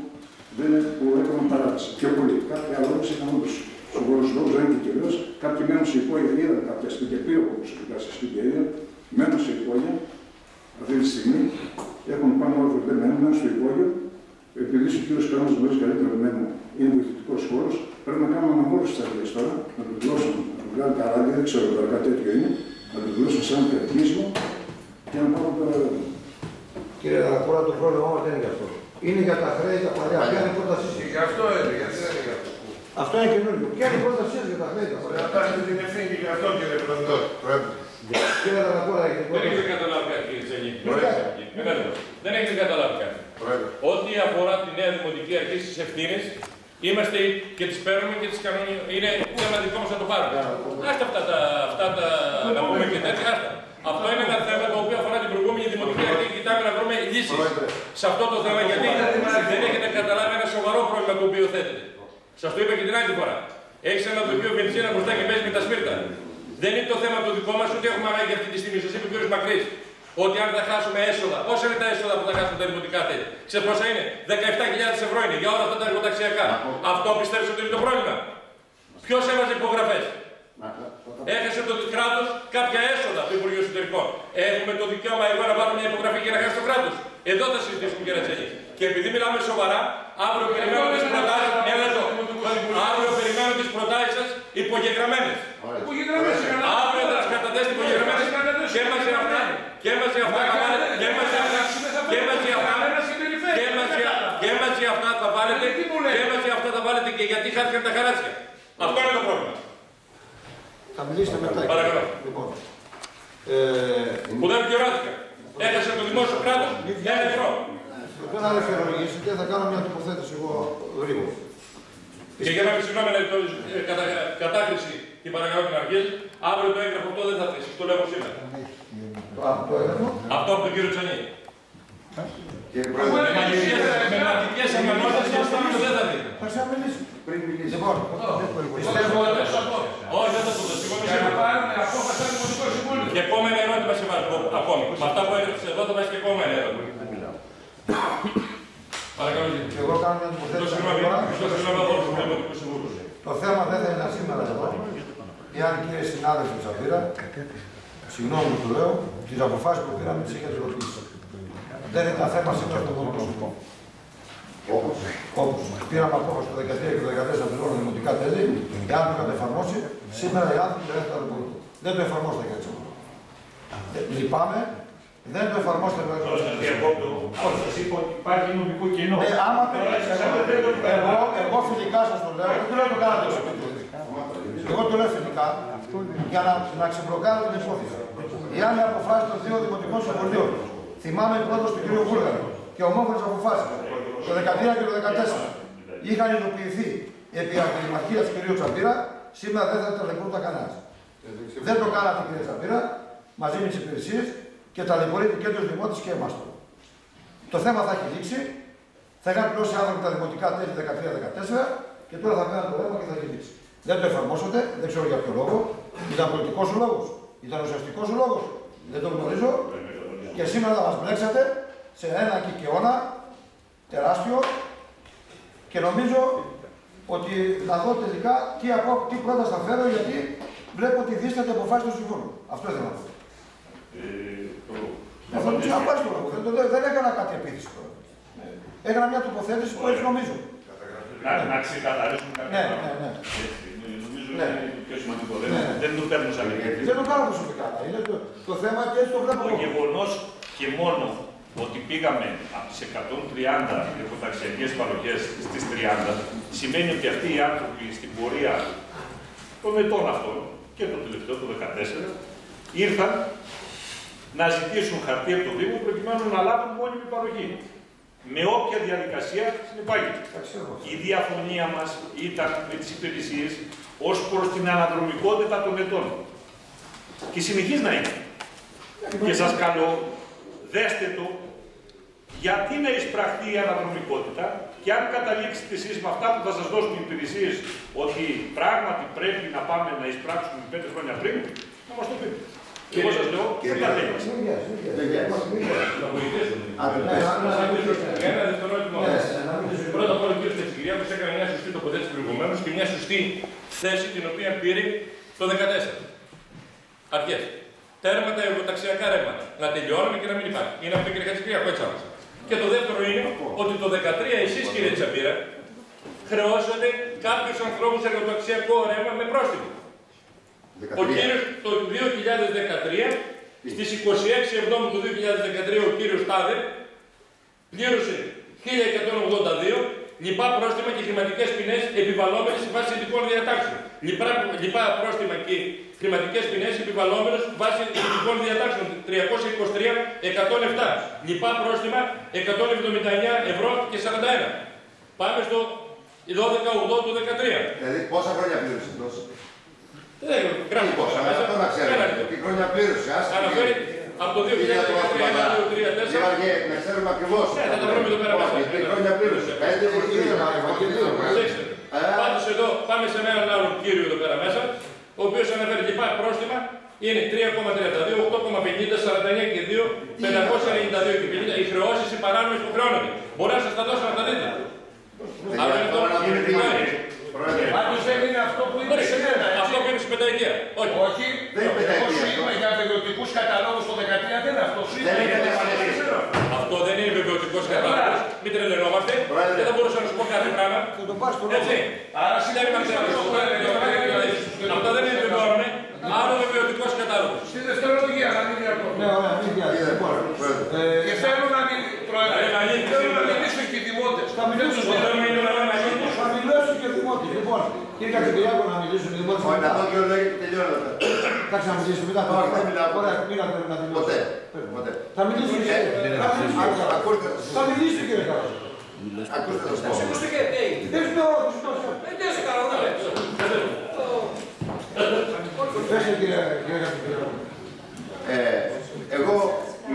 δεν, που έκαναν παράταση. Πιο πολύ. Κάποιοι άλλοι είχαν όντως στον λόγο δεν είναι κυρίω. Κάποιοι μένουν σε υπόγεια, είδαν κάποια σπίτια, πήρε προσωπικά σε σπίτια, είδαν, μένουν σε υπόγεια αυτή τη στιγμή. Έχουν πάνω όλο δεν μένουν, μένουν στο υπόγειο. Επειδή ο κύριος Κανόνα γνωρίζει καλύτερα από μένα, είναι βοηθητικός χώρος, πρέπει να κάνουμε αναμόρφωση της αρχή τώρα, να του δώσουν, να του βγάλουν τα ράδια, δεν ξέρω τώρα κάτι τέτοιο είναι, να του δώσουν σαν κρατήσιμο και να πάμε τώρα. Κύριε Δακούρα, το πρόβλημα μα δεν είναι γι' αυτό. Είναι για τα χρέη τα παλιά. Ποια είναι η πρότασή σα. Γι' αυτό είναι, γιατί δεν είναι γι' αυτό; Αυτό είναι καινούργιο. Ποια είναι η πρότασή σα για τα χρέη τα παλιά; Να πάρετε την ευθύνη και γι' αυτό, κύριε Πρόεδρε. Κύριε Δακούρα, έχετε Δεν έχετε καταλάβει κάτι, κύριε Τσενή. Δεν έχετε καταλάβει κάτι. Ό,τι αφορά τη νέα δημοτική αρχή στις ευθύνες, είμαστε και τις παίρνουμε και τις κάνουμε. Είναι θέμα δικό μας να το πάρουμε. Άστα αυτά τα, αυτά τα να πούμε και τέτοια. Άστα. Αυτό είναι ένα θέμα το οποίο αφορά την προηγούμενη δημοτική αρχή και κοιτάμε να βρούμε λύσεις σε αυτό το θέμα. Γιατί δεν έχετε καταλάβει ένα σοβαρό πρόβλημα το οποίο θέτεται. Σας το είπα και την άλλη φορά. Έχεις ένα δοχείο βενζίνα μπροστά και παίζεις με τα σπίρτα. Δεν είναι το θέμα το δικό μας, ούτε έχουμε ανάγκη αυτή τη στιγμή. Σας είπε ο κ. Μακρύς ότι αν θα χάσουμε έσοδα, πόσα είναι τα έσοδα που θα χάσουμε τα δημοτικά τέλη; Σε πόσα είναι, 17.000 ευρώ είναι για όλα αυτά τα εργοταξιακά. Αυτό πιστεύεις ότι είναι το πρόβλημα; Ποιος έβαζε υπογραφές; Έχασε το κράτος κάποια έσοδα του Υπουργείου Εσωτερικών. Έχουμε το δικαίωμα εγώ να βάλω μια υπογραφή και να χάσει το κράτος. Εδώ θα συζητήσουμε κύριε Τσέλη. Και επειδή μιλάμε σοβαρά, αύριο περιμένω τις προτάσει. Μια λεπτό. Αύριο περιμένω τις προτάσεις σας υπογεγραμμένες. Αύριο θα τις καταθέσετε υπογεγραμμένες και μαζί αυτά. Και μαζί αυτά θα βάλετε. Και μαζί αυτά. Και μαζί αυτά. Και μαζί αυτά θα βάλετε. Και μαζί αυτά θα βάλετε και γιατί χάθηκαν τα χαράτσια. Αυτό είναι το πρόβλημα. Θα μιλήσετε μετά. Παρακαλώ. Λοιπόν, ε, Που δεν πληρώθηκα. Έχασε το δημόσιο κράτος για ένα ευρώ. δεν θα δευτερολογήσετε, θα κάνω μια τοποθέτηση εγώ γρήγορα. Και για να μην συγγνώμη, να το- ε, κατα, κατάκριση την παρακαλώ την αρχή, αύριο το έγγραφο αυτό δεν θα θέσει. Το λέω σήμερα. Από το έγγραφο. Αυτό από τον κύριο Τσανί. Κύριε Με Πρόεδρε, μαθητικές αναγνώσεις και αισθάνομαι δεν θα δει. Θα σας μιλήσω. πριν μιλήσει. Λοιπόν, πιστεύω Όχι, δεν θα το δώσω. Εγώ είμαι Για να σίγουρος. πάρουν απόφαση από το Δημοτικό Συμβούλιο. Και επόμενο ερώτημα σε βάζω ακόμη. Με αυτά που έγραψες εδώ θα βάζεις και επόμενο ερώτημα. Παρακαλώ, και κύριε. εγώ κάνω μια Το τοποθέτηση συγγνώμη, γρήγορα. το συγγνώμη από το Δημοτικό Συμβούλιο. Το θέμα δεν θα είναι σήμερα εδώ. Εάν κύριε συνάδελφοι του Σαφίρα, συγγνώμη που το λέω, τις αποφάσεις που πήραμε τις έχετε υλοποιήσει. Δεν ήταν θέμα σήμερα στο Δημοτικό Συμβούλιο. Όπως. Όπως πήραμε απόφαση το 2013 και το 2014 να πληρώνουν δημοτικά τέλη, εάν το είχατε εφαρμόσει, σήμερα οι άνθρωποι δεν θα το Δεν το εφαρμόσατε για έτσι. Ε, Λυπάμαι, δεν το εφαρμόσατε για Τώρα σας διακόπτω. Όχι, σας είπα ότι υπάρχει νομικό κοινό. Ε, άμα το Τώρα εσείς αν δεν το εγώ, εγώ φιλικά σας το λέω, δεν λέω το κάνατε στο σπίτι μου. Εγώ το λέω φιλικά για να, να ξεμπλοκάρω την υπόθεση. Εάν οι αποφάσει των δύο δημοτικών συμβολίων, θυμάμαι η πρόταση του κ. Βούλγαρη και ομόφωνες αποφάσεις το 2013 και το 2014 είχαν υλοποιηθεί επί ακριμαρχία του κ. Τσαπίρα, σήμερα δεν θα ταλαιπωρούνταν κανένα. Δεν το κάνατε κ. Τσαπίρα, μαζί με τις υπηρεσίες και ταλαιπωρείτε και τους δημότες και εμάς. Το θέμα θα έχει λήξει, θα είχαν πληρώσει άνθρωποι τα δημοτικά τέλη 13-14 και τώρα θα βγάλουν το ρεύμα και θα έχει λήξει. Δεν το εφαρμόσατε, δεν ξέρω για ποιο λόγο. Ήταν πολιτικό σου λόγο, ήταν ουσιαστικός σου λόγος. Δεν το γνωρίζω. Και σήμερα θα μας μπλέξατε σε ένα κικαιώνα τεράστιο και νομίζω ότι θα δω τελικά τι, από, τι πρόταση θα φέρω γιατί βλέπω ότι δίσταται αποφάσει του συμφώνου. Αυτό ήθελα να πω. Αυτό το ξαναπάρει το λόγο. Δεν, δεν, δεν έκανα κάτι επίθεση τώρα. Έκανα μια τοποθέτηση που έτσι νομίζω. Να, να ξεκαθαρίσουμε κάποια Ναι, πράγματα. ναι, ναι. Έτσι, Νομίζω Ναι. είναι πιο σημαντικό. Δεν, Ναι. δεν το παίρνω σαν επίθεση. Δεν το κάνω προσωπικά. Είναι το, το θέμα και έτσι το βλέπω. Το εγώ. γεγονός και μόνο ότι πήγαμε από τι 130 εργοταξιακέ παροχές στις 30 σημαίνει ότι αυτοί οι άνθρωποι στην πορεία των ετών αυτών και το τελευταίο, το 2014, ήρθαν να ζητήσουν χαρτί από το Δήμο προκειμένου να λάβουν μόνιμη παροχή. Με όποια διαδικασία συνεπάγεται. Η διαφωνία μας ήταν με τις υπηρεσίες ω προ την αναδρομικότητα των ετών. Και συνεχίζει να είναι. Και σας καλώ, δέστε το, γιατί να εισπραχθεί η αναδρομικότητα και αν καταλήξετε εσείς με αυτά που θα σας δώσουν οι υπηρεσίες ότι πράγματι πρέπει να πάμε να εισπράξουμε πέντε χρόνια πριν, να μας το πείτε. Και εγώ σας λέω, δεν τα λέει. Να βοηθήσω. Άντε, Ναι, πες. να σας μιλήσω για ένα δευτερόλεπτο. Ναι, να μιλήσω. Πρώτα απ' όλα ο κ. Τεξιγυριάκος έκανε μια σωστή τοποθέτηση προηγουμένω και μια σωστή θέση την οποία πήρε το 2014. Αρχές. Τέρμα τα εργοταξιακά ρεύματα. Να τελειώνουμε και να μην υπάρχει. Είναι από τον κ. Χατζικυριακό, έτσι άμεσα. Και το δεύτερο είναι ότι το 2013 εσείς κύριε Τσαπίρα χρεώσατε κάποιους ανθρώπους εργοταξιακό ρεύμα με πρόστιμο. Ο 13. κύριος το 2013, στις 26 Εβδόμου του 2013 ο κύριος Τάδε πλήρωσε 1182 λοιπά πρόστιμα και χρηματικές ποινές επιβαλλόμενες βάσει ειδικών διατάξεων. Λοιπά, λοιπά πρόστιμα και χρηματικές ποινές επιβαλλόμενες βάσει ειδικών διατάξεων 323-107. Λοιπά πρόστιμα 179 ευρώ και 41. Πάμε στο 12-8 του 13. Δηλαδή, πόσα χρόνια πλήρωσε τόσο. Δεν γράφει Πόσα, πόσα μέσα. αυτό να ξέρουμε. Πέρασε. Τι χρόνια πλήρωσε, άσε. Αναφέρει από το 2013, 2003, 2004. Γεωργέ, να ξέρουμε ακριβώς. Ναι, θα τα βρούμε εδώ πέρα μέσα. Τι χρόνια πλήρωσε. Πέντε ή δύο. Προσέξτε. Πάντως εδώ πάμε σε έναν άλλον κύριο εδώ πέρα μέσα, ο οποίος αναφέρει και πάει πρόστιμα, είναι 3,32, 8,50, 49 και 2, 592 και 50. Οι χρεώσεις οι παράνομες που χρεώνονται. Μπορεί να σας τα δώσω να τα δείτε. Αλλά είναι το Τώρα να δούμε τι γίνεται. Πρόεδρε, Πάντως δεν είναι αυτό που είναι Μπορεί, σήμερα, έτσι. Αυτό που είναι στην πενταετία. Όχι. Όχι, Δεν είναι εγώ πενταετία σου αυτό. είπα για βεβαιωτικούς καταλόγους το 13 δεν είναι αυτό. Σου Δεν είπα είναι για τις πενταετία. άλλες. Αυτό δεν είναι βεβαιωτικός κατάλογος. Μην τρελαινόμαστε. Πρόεδρε. Δεν θα μπορούσα να σου πω κάθε πράγμα. Θα το πάρει στο λόγο. Έτσι. Άρα Δεν συνέβη είμαστε αυτό. Αυτά δεν είναι βεβαιώνουμε. Άλλο βεβαιωτικός κατάλογος. Στη δευτερολογία να μην είναι αυτό. Ναι, ωραία, μην βιάζεις. Λοιπόν, Πρόεδρε. ε, Και θέλω να μην, Πρόεδρε, Ε, να γίνει, θέλω να σίγουρα. μιλήσουν και οι δημότες. Θα μιλήσουν Το θέμα είναι να μην γίνει. Θα μιλήσουν και οι δημότες. Λοιπόν, κύριε Κατσικυριάκο να μιλήσουν οι δημότες. Όχι, να δω δύο λόγια και τελειώνω εδώ. Θα ξαναμιλήσουμε μετά. Όχι, δεν μιλάω. Ωραία, μίλα πρέπει να δηλώσω. Ποτέ. Ποτέ. Θα μιλήσουν και Ε, θα μιλήσουν και- Ακούστε, Θα μιλήσουν κύριε Καρό. ακούστε θα σου πω. Σηκώστε και τι. Δεν σου λέω, σου λέω. Δεν τέλειωσε καλά, ναι. Πέστε κύριε κύριε Κατσικυριάκο. Ε, εγώ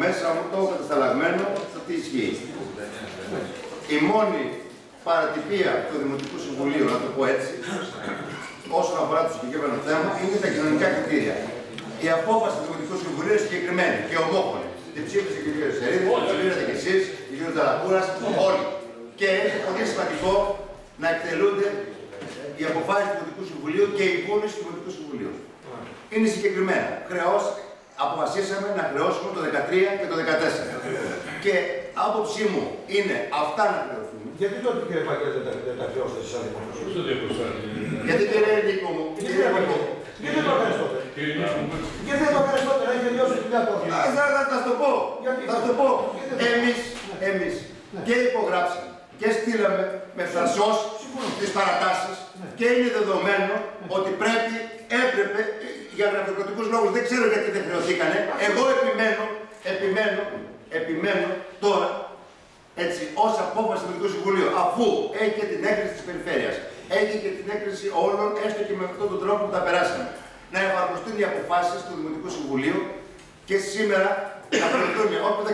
μέσα μου το έχω κατασταλαγμένο στο τι ισχύει. Η μόνη παρατυπία του Δημοτικού Συμβουλίου, να το πω έτσι, όσον αφορά το συγκεκριμένο θέμα, είναι τα κοινωνικά κριτήρια. Η απόφαση του Δημοτικού Συμβουλίου είναι συγκεκριμένη και ομόφωνη. Την ψήφισε και ο κ. Σερίδης, την ψήφισατε και εσείς, ο κ. Ταλακούρα, όλοι. Και είναι πολύ σημαντικό να εκτελούνται οι αποφάσεις του Δημοτικού Συμβουλίου και η βούληση του Δημοτικού Συμβουλίου. Είναι συγκεκριμένα. Χρεώς, αποφασίσαμε να χρεώσουμε το 13 και το 14. Και άποψή μου είναι αυτά να χρεωθούν. Γιατί τότε κύριε Βαγγέλη δεν τα- δεν τα χρεώσατε εσείς αντίπαλους. Πώς το διακοσάρει. Γιατί κύριε Νίκο μου, Γιατί κύριε δεν Νίκο, το- Γιατί δεν το έκανες τότε; Κύριε Νίκο, Γιατί δεν το έκανες τότε, να είχε τελειώσει η δουλειά τότε. Α, θα, θα, θα σου το πω. Γιατί; Θα σου το πω. Γιατί δεν- Εμείς, εμείς και υπογράψαμε και στείλαμε με φρασός τις παρατάσεις και είναι δεδομένο ότι πρέπει, έπρεπε, ε, για γραφειοκρατικούς λόγους, δεν ξέρω γιατί δεν χρεωθήκανε. Εγώ επιμένω, επιμένω, επιμένω τώρα, έτσι, ως απόφαση του Δημοτικού Συμβουλίου, αφού έχει και την έγκριση της περιφέρειας, έχει και την έγκριση όλων, έστω και με αυτόν τον τρόπο που τα περάσαμε, να εφαρμοστούν οι αποφάσεις του Δημοτικού Συμβουλίου και σήμερα να προηγηθούν όχι το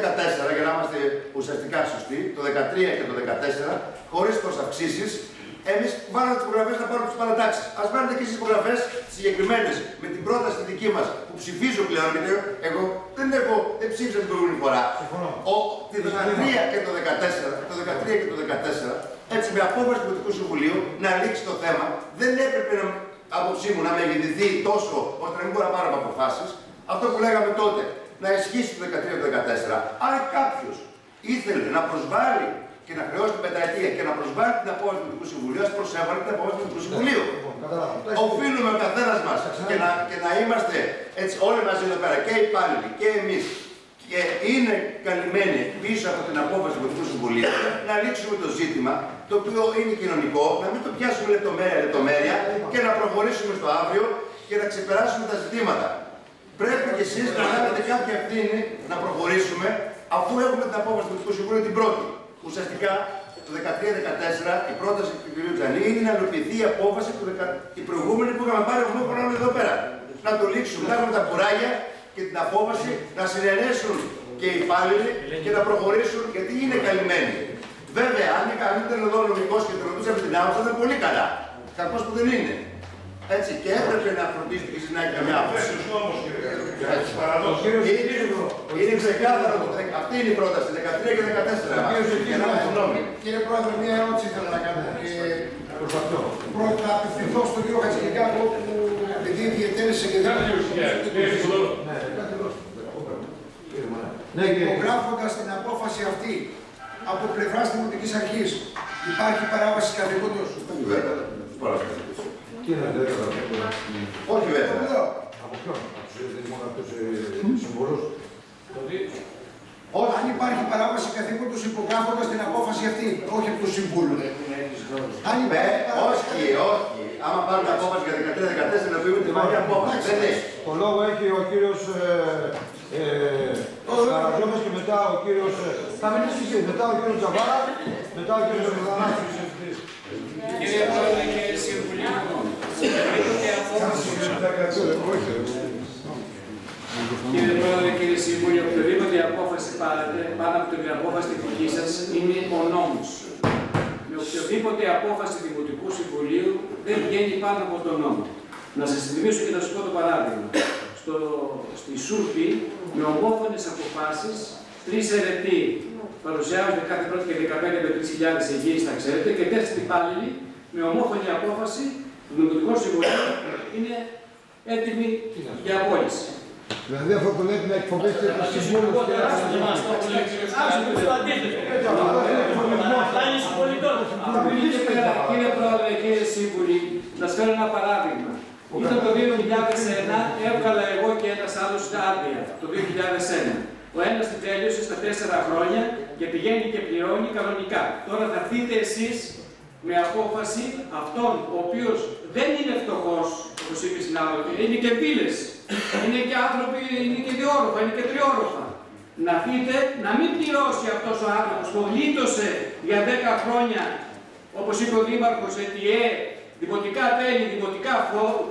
14 για να είμαστε ουσιαστικά σωστοί, το 13 και το 14, χωρίς προσαυξήσεις Εμείς βάλαμε τις υπογραφές να πάρουμε τις παρατάξεις. Α βάλετε και εσείς υπογραφές συγκεκριμένες με την πρόταση τη δική μας που ψηφίζω πλέον. Γιατί εγώ δεν, έχω, δεν ψήφισα την προηγούμενη φορά. Ο, τη 13 και το 14, το 13 και το 14, έτσι με απόφαση του Δημοτικού Συμβουλίου να λήξει το θέμα. Δεν έπρεπε να, άποψή μου να με εγκυδηθεί τόσο ώστε να μην μπορώ να πάρω αποφάσεις. Αυτό που λέγαμε τότε, να ισχύσει το 13-14. Αν κάποιος ήθελε να προσβάλλει και να χρεώσει την πενταετία και να προσβάλλει την απόφαση του Δημοτικού Συμβουλίου, ας προσέβαλε την απόφαση του Δημοτικού Συμβουλίου. Οφείλουμε ο καθένας μας και, να, και να είμαστε έτσι όλοι μαζί εδώ πέρα, και οι υπάλληλοι και εμείς, και είναι καλυμμένοι πίσω από την απόφαση του Δημοτικού Συμβουλίου, να λύσουμε το ζήτημα, το οποίο είναι κοινωνικό, να μην το πιάσουμε λεπτομέρεια-λεπτομέρεια και να προχωρήσουμε στο αύριο και να ξεπεράσουμε τα ζητήματα. Πρέπει και εσείς να λάβετε κάποια ευθύνη να προχωρήσουμε αφού έχουμε την απόφαση του Δημοτικού Συμβουλίου την πρώτη. Ουσιαστικά το 13-14 η πρόταση του κ. Τζανί είναι να υλοποιηθεί η απόφαση του δεκα... η προηγούμενη που είχαμε πάρει αυτό χρόνο εδώ πέρα. Να το λήξουμε, να έχουμε τα κουράγια και την απόφαση να συνενέσουν και οι υπάλληλοι και να προχωρήσουν γιατί είναι καλυμμένοι. Βέβαια, αν ήταν εδώ ο νομικός και το ρωτούσαμε την άποψη, θα ήταν πολύ καλά. Κακός που δεν είναι. Έτσι, και έπρεπε να φροντίσει και να έχει καμιά άποψη. Είναι ξεκάθαρο το Αυτή είναι η πρόταση, 13 και 14. Κύριε Πρόεδρε, μια ερώτηση ήθελα να κάνω. Πρώτα, απευθυνθώ στον κύριο Χατζηλικάκο που επειδή διαιτέλεσε και δεν Υπογράφοντα την απόφαση αυτή από πλευρά Δημοτική Αρχή, υπάρχει παράβαση καθηγόντω. Όχι βέβαια. Από ποιον, από τους συμβολούς. Αν υπάρχει παράβαση καθήκοντος υπογράφοντας την απόφαση αυτή, όχι από τους συμβούλους. Αν υπάρχει όχι, όχι. Άμα πάρουν την απόφαση για 13-14 να πούμε την παλιά απόφαση. Δεν έχει. Το λόγο έχει ο κύριος Καραζόμε και μετά ο κύριος. Θα μιλήσει εσύ. Μετά ο κύριος Τζαβάρα, μετά ο κύριος Ζωρδανάκη. Κύριε Πρόεδρε, κύριε Συμβουλίου, Κύριε Πρόεδρε, κύριε Συμβούλιο, οποιοδήποτε απόφαση πάρετε πάνω από την απόφαση δική σας είναι ο νόμος. Με οποιοδήποτε απόφαση Δημοτικού Συμβουλίου δεν βγαίνει πάνω από τον νόμο. Να σας θυμίσω και να σας πω το παράδειγμα. Στο, στη Σούρπη, με ομόφωνες αποφάσεις, τρει ερετοί παρουσιάζονται κάθε πρώτη και 15 με 3.000 εγγύη, τα ξέρετε, και τέσσερι υπάλληλοι με ομόφωνη απόφαση του Δημοτικού Συμβουλίου είναι έτοιμοι για απόλυση. Δηλαδή αυτό που λέει να εκφοβήσει του συμβούλου και Κύριε Πρόεδρε, κύριε Σύμβουλοι, να σα φέρω ένα παράδειγμα. Ήταν το 2001, έβγαλα εγώ και ένα άλλο άδεια, το 2001. Ο ένας την τέλειωσε στα τέσσερα χρόνια και πηγαίνει και πληρώνει κανονικά. Τώρα θα έρθετε εσείς με απόφαση αυτόν ο οποίος δεν είναι φτωχός, όπως είπε η συνάδελφη, είναι και πύλες. Είναι και άνθρωποι, είναι και διόροφα, είναι και τριόροφα. Να πείτε να μην πληρώσει αυτός ο άνθρωπος που γλίτωσε για 10 χρόνια, όπως είπε ο Δήμαρχος, ΕΤΙΕ, δημοτικά τέλη, δημοτικά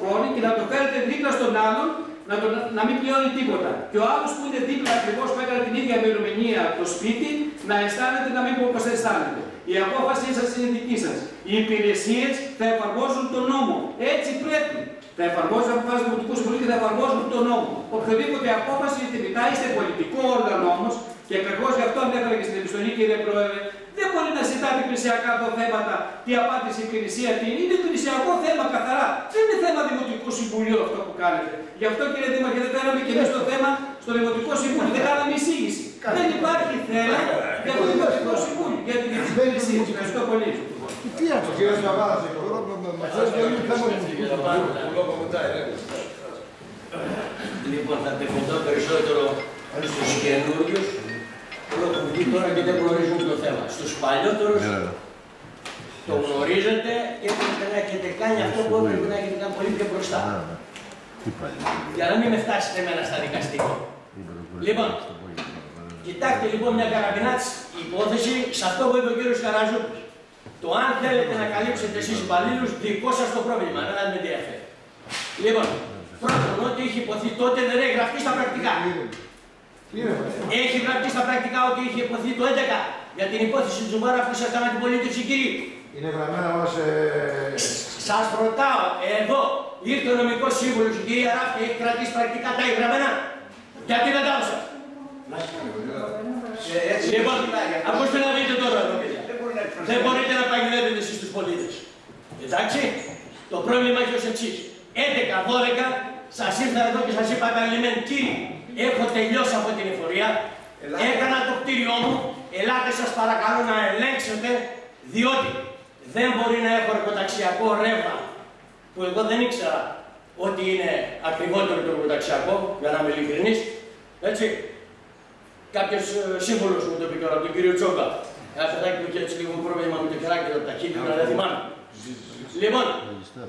φόρη και να το φέρετε δίπλα στον άλλον να, το, να μην πληρώνει τίποτα. Και ο άλλος που είναι δίπλα ακριβώς που έκανε την ίδια μερομηνία το σπίτι, να αισθάνεται να μην πω πώ αισθάνεται. Η απόφαση σας είναι δική σας. Οι υπηρεσίες θα εφαρμόζουν τον νόμο. Έτσι πρέπει. Θα εφαρμόζουν αποφάσει του Δημοτικού Συμβουλίου και θα εφαρμόζουν τον νόμο. Οποιοδήποτε απόφαση θεμητά είστε πολιτικό όργανο όμως, και ακριβώ γι' αυτό ανέφερα και στην επιστολή, κύριε Πρόεδρε, δεν μπορεί να ζητάτε υπηρεσιακά εδώ θέματα, τι απάντησε η υπηρεσία, τι είναι. Είναι υπηρεσιακό θέμα καθαρά. Δεν είναι θέμα Δημοτικού Συμβουλίου αυτό που κάνετε. Γι' αυτό κύριε Δήμαρχε, δεν φέραμε και εμείς το θέμα στο Δημοτικό Συμβούλιο. Δεν κάναμε εισήγηση. Δεν υπάρχει θέμα για το Δημοτικό Συμβούλιο, για την υπηρεσία. Ευχαριστώ πολύ. Τι αυτό, κύριε Σαββάρα, δεν είναι θέμα Λοιπόν, θα τεχθώ περισσότερο στους καινούριους που έχουν βγει τώρα και δεν γνωρίζουν το θέμα. Στους παλιότερους το γνωρίζετε και έπρεπε να έχετε κάνει αυτό που έπρεπε να έχετε κάνει πολύ πιο μπροστά. Για να μην με φτάσετε εμένα στα δικαστικό. Λοιπόν, κοιτάξτε λοιπόν μια καραμπινάτης υπόθεση σε αυτό που είπε ο κύριος Καραζούπης. Το αν θέλετε να καλύψετε εσείς υπαλλήλους, δικό σας το πρόβλημα, δεν με ενδιαφέρει. Λοιπόν, πρώτον, ό,τι έχει ειπωθεί τότε δεν έχει γραφτεί στα πρακτικά. Έχει γραφτεί στα πρακτικά ότι είχε ειπωθεί το 11 για την υπόθεση του Ζουμπάρα που ήσασταν αντιπολίτευση κύριε. Είναι γραμμένα όλα σε... Σας ρωτάω, εδώ ήρθε ο νομικός σύμβουλος, η κυρία Ράφη, έχει κρατήσει πρακτικά τα εγγραμμένα. Γιατί δεν τα έδωσα. Λοιπόν, ακούστε να δείτε τώρα εδώ, παιδιά. Δεν μπορείτε να παγιδεύετε εσείς τους πολίτες. Εντάξει, το πρόβλημα έχει ως εξής. 11-12 σας ήρθα εδώ και σας είπα επαγγελμένοι κύριοι, έχω τελειώσει από την εφορία, έκανα το κτίριό μου, ελάτε σας παρακαλώ να ελέγξετε, διότι δεν μπορεί να έχω εργοταξιακό ρεύμα, που εγώ δεν ήξερα ότι είναι ακριβότερο το εργοταξιακό, για να είμαι ειλικρινής, έτσι. Κάποιος ε, σύμβολος μου το είπε τώρα, τον κύριο Τσόκα. Ένα παιδάκι που είχε έτσι λίγο πρόβλημα με το χεράκι του, τα χείλη, δεν θυμάμαι. Λοιπόν,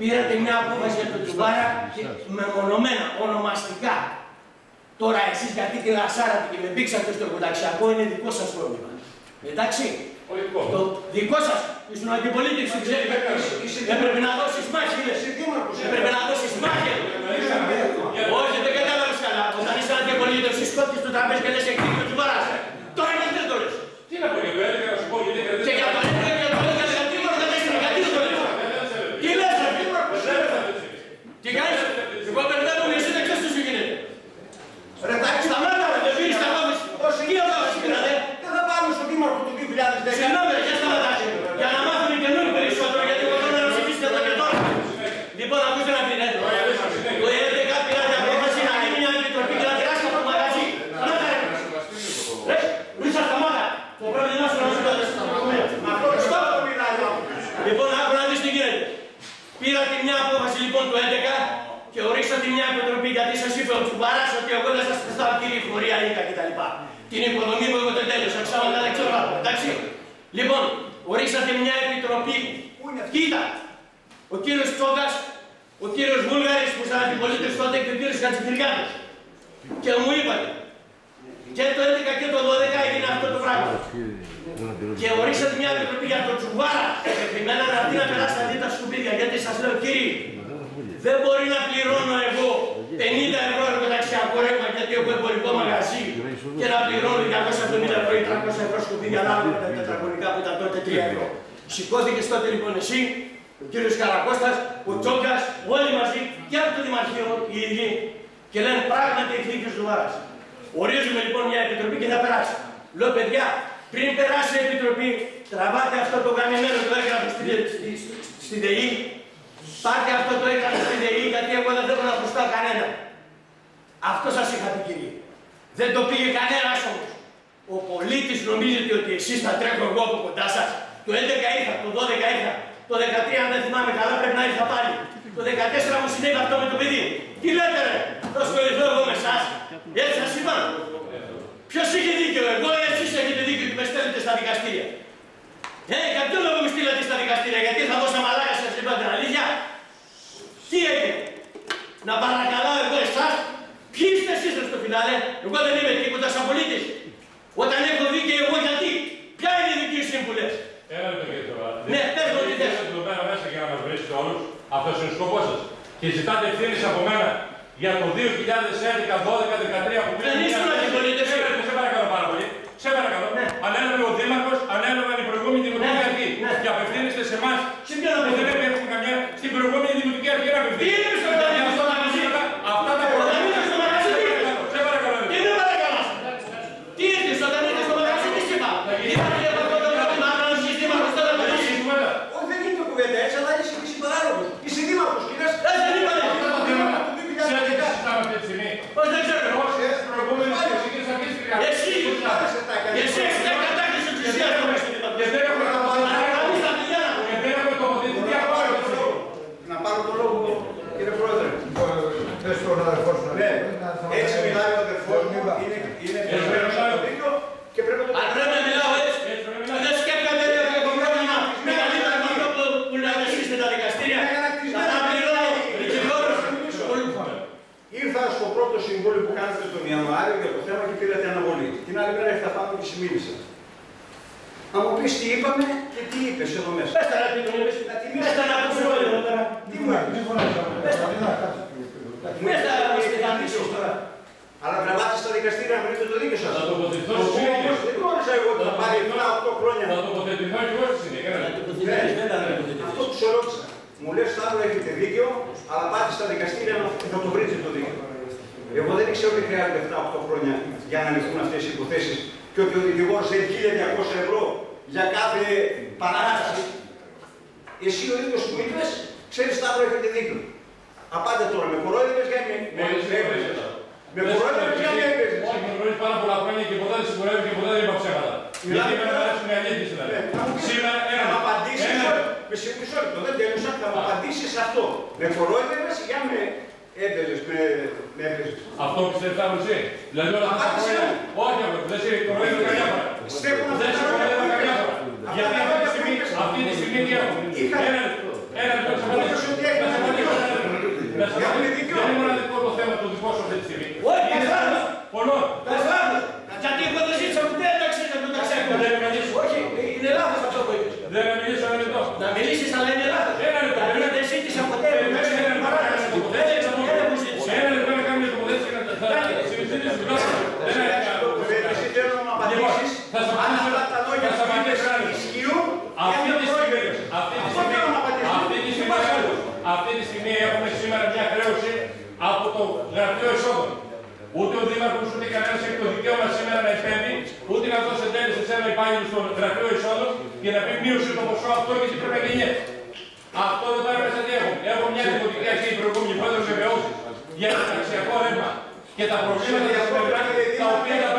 πήρατε μια απόφαση για τον Τσουμπάρα και μεμονωμένα, ονομαστικά. Τώρα εσείς γιατί τη λασάρατε και με μπήξατε στο εργοταξιακό είναι δικό σας πρόβλημα. Εντάξει. Το δικό σας, ήσουν αντιπολίτευση, ξέρετε. Έπρεπε να δώσεις μάχη, λες. Έπρεπε να δώσεις μάχη. Όχι, δεν κατάλαβες καλά. Όταν ήσουν αντιπολίτευση, σκότεις το τραπέζι και λες εκεί το Τσουμπάρας. Τώρα γιατί δεν το λες. Τι να πω για το έλεγα, να σου πω γιατί κρατήσατε. Και για το έλεγα και το έλεγα, γιατί μου κρατήσατε, γιατί δεν το λες. Τι λες, ρε φίλε. Τι κάνεις. Εγώ μπερδεύομαι, εσύ δεν ξέρεις τι σου γίνεται. Ρε τάξη, σταμάτα ρε, δεν πήρες τα απόφαση. Τι απόφαση πήρατε. Δεν θα πάμε στον Δήμαρχο του 2010. Συγγνώμη, ρε, για σταματάτε. Για να μάθουν οι καινούργοι περισσότερο, γιατί εγώ θέλω να ψηφίσετε εδώ και τώρα. Λοιπόν, ακούστε να πείτε. Το 11 πήρατε απόφαση να γίνει μια επιτροπή και να κεράσει από το μαγαζί. Σταμάτα, ρε. Ρε, Λούσα, σταμάτα. Το πρόβλημά σου να σου το δεις. Αυτό το στόπο μιλάει. Λοιπόν, άκου να δεις τι γίνεται. Πήρατε μια απόφαση λοιπόν το 11 και ορίσατε μια επιτροπή γιατί σας είπε ο Τσουμπάρας ότι εγώ δεν σας χρωστάω κύριε φορεία ΙΚΑ κτλ. Την υποδομή μου εγώ δεν τέλειωσα, ξάματα δεν ξέρω να πω, εντάξει. Λοιπόν, ορίσατε μια επιτροπή. Κοίτα, ο κύριος Τσόκας, ο κύριος Βούλγαρης που ήταν αντιπολίτες τότε και ο κύριος Χατζηφυριάδης. Και μου είπατε, και το 11 και το 12 έγινε αυτό το πράγμα. Και ορίσατε μια επιτροπή για τον Τσουβάρα. Επιμένω να δει να περάσει τα δίτα σκουπίδια. Γιατί σας λέω, κύριοι, δεν μπορεί να πληρώνω εγώ 50 ευρώ εργοταξιακό ρεύμα γιατί έχω εμπορικό μαγαζί και να πληρώνω 270 ευρώ ή 300 ευρώ σκουπίδια ανάλογα με τα τετραγωνικά που ήταν τότε 3 ευρώ. Σηκώθηκε τότε λοιπόν εσύ, ο κύριος Καρακώστας, ο Τσόκας, όλοι μαζί και από το Δημαρχείο οι ίδιοι και λένε πράγματι η θήκη του Βάρας. Ορίζουμε λοιπόν μια επιτροπή και θα περάσει. Λέω παιδιά, πριν περάσει η επιτροπή, τραβάτε αυτό το γαμημένο το έγγραφο στη, στη, στη, στη ΔΕΗ, πάτε αυτό το έγγραφο στη ΔΕΗ, γιατί εγώ δεν θέλω να χρωστάω κανένα. Αυτό σας είχα πει κύριε. Δεν το πήγε κανένας όμως. Ο πολίτης νομίζετε ότι εσείς θα τρέχω εγώ από κοντά σας. Το 11 ήρθα, το 12 ήρθα, το 13 αν δεν θυμάμαι καλά πρέπει να ήρθα πάλι. Το 14 μου συνέβη αυτό με το παιδί. Τι λέτε ρε, θα ασχοληθώ εγώ με εσάς. Έτσι σας είπα. Ποιος είχε δίκιο, εγώ ή εσείς έχετε δίκιο και με στέλνετε στα δικαστήρια. Ε, για ποιο λόγο με στείλατε στα δικαστήρια, γιατί θα δώσα μαλάκα σας είπα την αλήθεια. Τι έγινε, να παρακαλάω εγώ εσάς, ποιοι είστε εσείς ρε στο φινάλε, εγώ δεν είμαι τίποτας σαν πολίτης. Όταν έχω δίκιο εγώ γιατί, ποια είναι η δική σου σύμβουλες. Ένα λεπτό κύριε Τσοβά. Ναι, πες μου τι θες. εδώ πέρα μέσα για να μας βρίσκετε όλους. Αυτός είναι ο σκοπός σας. Και ζητάτε ευθύνες από μένα για το 2011, 12, 13 που Δεν ήσουν αντιπολίτευση. Σε σε παρακαλώ πάρα πολύ. Σε παρακαλώ. Ναι. Ανέλαβε ο Δήμαρχος, ανέλαβαν οι προηγούμενοι δημοτικοί Ναι, αρχή. ναι. Και απευθύνεστε σε εμάς. Σε ποιον που δεν απευθύνεστε? έχουμε καμιά στην προηγούμενη δημοτική αρχή να απευθύνεστε. Τι είναι στο μαγαζί, στο μαγαζί. Αυτά τα Όταν ήρθες στο μαγαζί, τι είπες? Σε παρακαλώ. Τι με παρακαλάς. Τι ήρθες όταν ήρθες στο μαγαζί, τι σου είπα. Υπάρχει αυτό το πρόβλημα, αν ο συστήματος τώρα το λύσει. Όχι, δεν γίνεται κουβέντα έτσι, αλλά είσαι και συμπαράλογος. Είσαι δήμαρχος και λες... Ε, δεν είπα, ρε. Ξέρετε τι συζητάμε αυτή τη στιγμή. Πώς δεν ξέρω. Όσες προηγούμενες δημοτικές αρχές Εσύ, εσύ έχεις μια κατάχρηση εξουσίας στο μέσα. Και δεν έχουμε Ανακαλείς τα παιδιά να και δεν έχουμε τοποθετηθεί ακόμα. Να πάρω το λόγο, κύριε Πρόεδρε. Πες στον αδερφό σου να Ναι, πει. έτσι μιλάει ο αδερφός μου, είναι, είναι πεσμένος στο δίκιο και πρέπει να το Αν πρέπει να μιλάω έτσι, δεν σκέφτεται ότι έχω πρόβλημα μεγαλύτερο με αυτό που- που λέτε εσείς με τα δικαστήρια. Να πληρώνω δικηγόρους. Ήρθα στο πρώτο συμβούλιο που κάνετε τον Ιανουάριο για το θέμα και πήρατε αναβολή. Την άλλη μέρα ήρθα πάνω και συμμίλησα. Να μου πεις τι είπαμε και τι είπες εδώ μέσα. Πες τα ρε, τι τον είπες. Πες τα να ακούσω όλοι εδώ πέρα. Τι μου είπες. Πες τα να μας πειθανίσεις τώρα. Αλλά τραβάτε στα δικαστήρια να βρείτε το δίκιο σας. Θα τοποθετηθώ Ο στη συνέχεια. Κούκος δεν γνώριζα εγώ ότι θα πάρει 7-8 χρόνια. Θα τοποθετηθώ και εγώ στη συνέχεια. Να τοποθετηθείς, βέβαια, δίκαιο, αλλά πάτε στα δικαστήρια να, να το βρείτε το δίκαιο. Εγώ δεν ξέρω ότι χρειάζεται 7-8 χρόνια για να λυθούν αυτές οι υποθέσεις και ότι ο δικηγόρος έχει 1200 ευρώ για κάθε παράσταση. Εσύ ο ίδιος που είπες, ξέρεις Σταύρο, έχετε δίκιο. Απάντε τώρα, με κορόιδευε για με, με, με έπαιζες. Με κορόιδευε για με έπαιζες. Όχι, με γνωρίζει πάρα πολλά χρόνια και ποτέ δεν σιγουρεύει και ποτέ δεν είπα ψέματα. Γιατί με αρέσουν οι αλήθειες δηλαδή. Σήμερα Θα ένα. μου απαντήσεις. ένα. Με συγχωρείς λεπτό, δεν τέλειωσα. Θα μου απαντήσεις αυτό. Με κορόιδευε για με έπαιζε. Με, με έπαιζες. Αυτό πιστεύει θα εσύ. Δηλαδή όλα αυτά τα Απάντησέ χρόνια. μου. Όχι, αγόρι, δεν σε κοροϊδεύω καμιά φορά. Στέκουν αυτά Δεν τα σε λόγια κοροϊδεύω που καμιά είπες. φορά. Αυτά Γιατί τα αυτή τη λόγια που στιγμή, είπες. αυτή τη στιγμή τι έχω. Είχα- Ένα λεπτό. Ένα λεπτό. Να σε Είπες απαντήσω. ότι έχεις Να σε απαντήσω. Να σε Για απαντήσω. με δίκιο. Δεν είναι μοναδικό το θέμα το δικό σου αυτή τη στιγμή. Όχι, Είναι καθόλου. πολλών. Καθόλου. Γιατί εγώ δεν ζήτησα ποτέ να ξέρετε το ταξίδι. Δεν με μιλήσεις. Όχι, είναι λάθος αυτό που είπες. Δεν με μιλήσω ένα λεπτό. Να μιλήσεις αλλά είναι λάθος. Ένα λεπτό. Γιατί δεν ζήτησα ποτέ Ε, να δεν ξέρετε είναι την ένα παράδοση. λεπτό. Δεν δεν μου ζήτησα. Ένα λεπτό να κάνουμε τοποθέτηση και να τα συζητήσεις στην πλάτη. Δεν είναι Εσύ θέλω να μου απαντήσεις Θα σε αν απαντήσω. αυτά τα λόγια Θα σε που είπες απαντήσω ένα λεπτό. ισχύουν ή Αυτή αν τη δεν στιγμή, πρόκειται. αυτή τη Αυτό στιγμή, θέλω να μου απαντήσεις. αυτή τη Τι στιγμή, πας άλλο. αυτή τη στιγμή έχουμε σήμερα μια χρέωση από το γραφείο εσόδων. Ούτε ο Δήμαρχος ούτε κανένα έχει το δικαίωμα σήμερα να επέμβει, ούτε να δώσει τέλη σε ένα υπάλληλο στο γραφείο εισόδων και να πει μείωση το ποσό αυτό γιατί πρέπει να γεννιέται. Αυτό εδώ πέρα μέσα τι έχουμε. Έχω μια δημοτική αρχή η προηγούμενη πρόεδρος βεβαιώσει για το ταξιακό ρεύμα και τα προβλήματα για τα τα οποία τα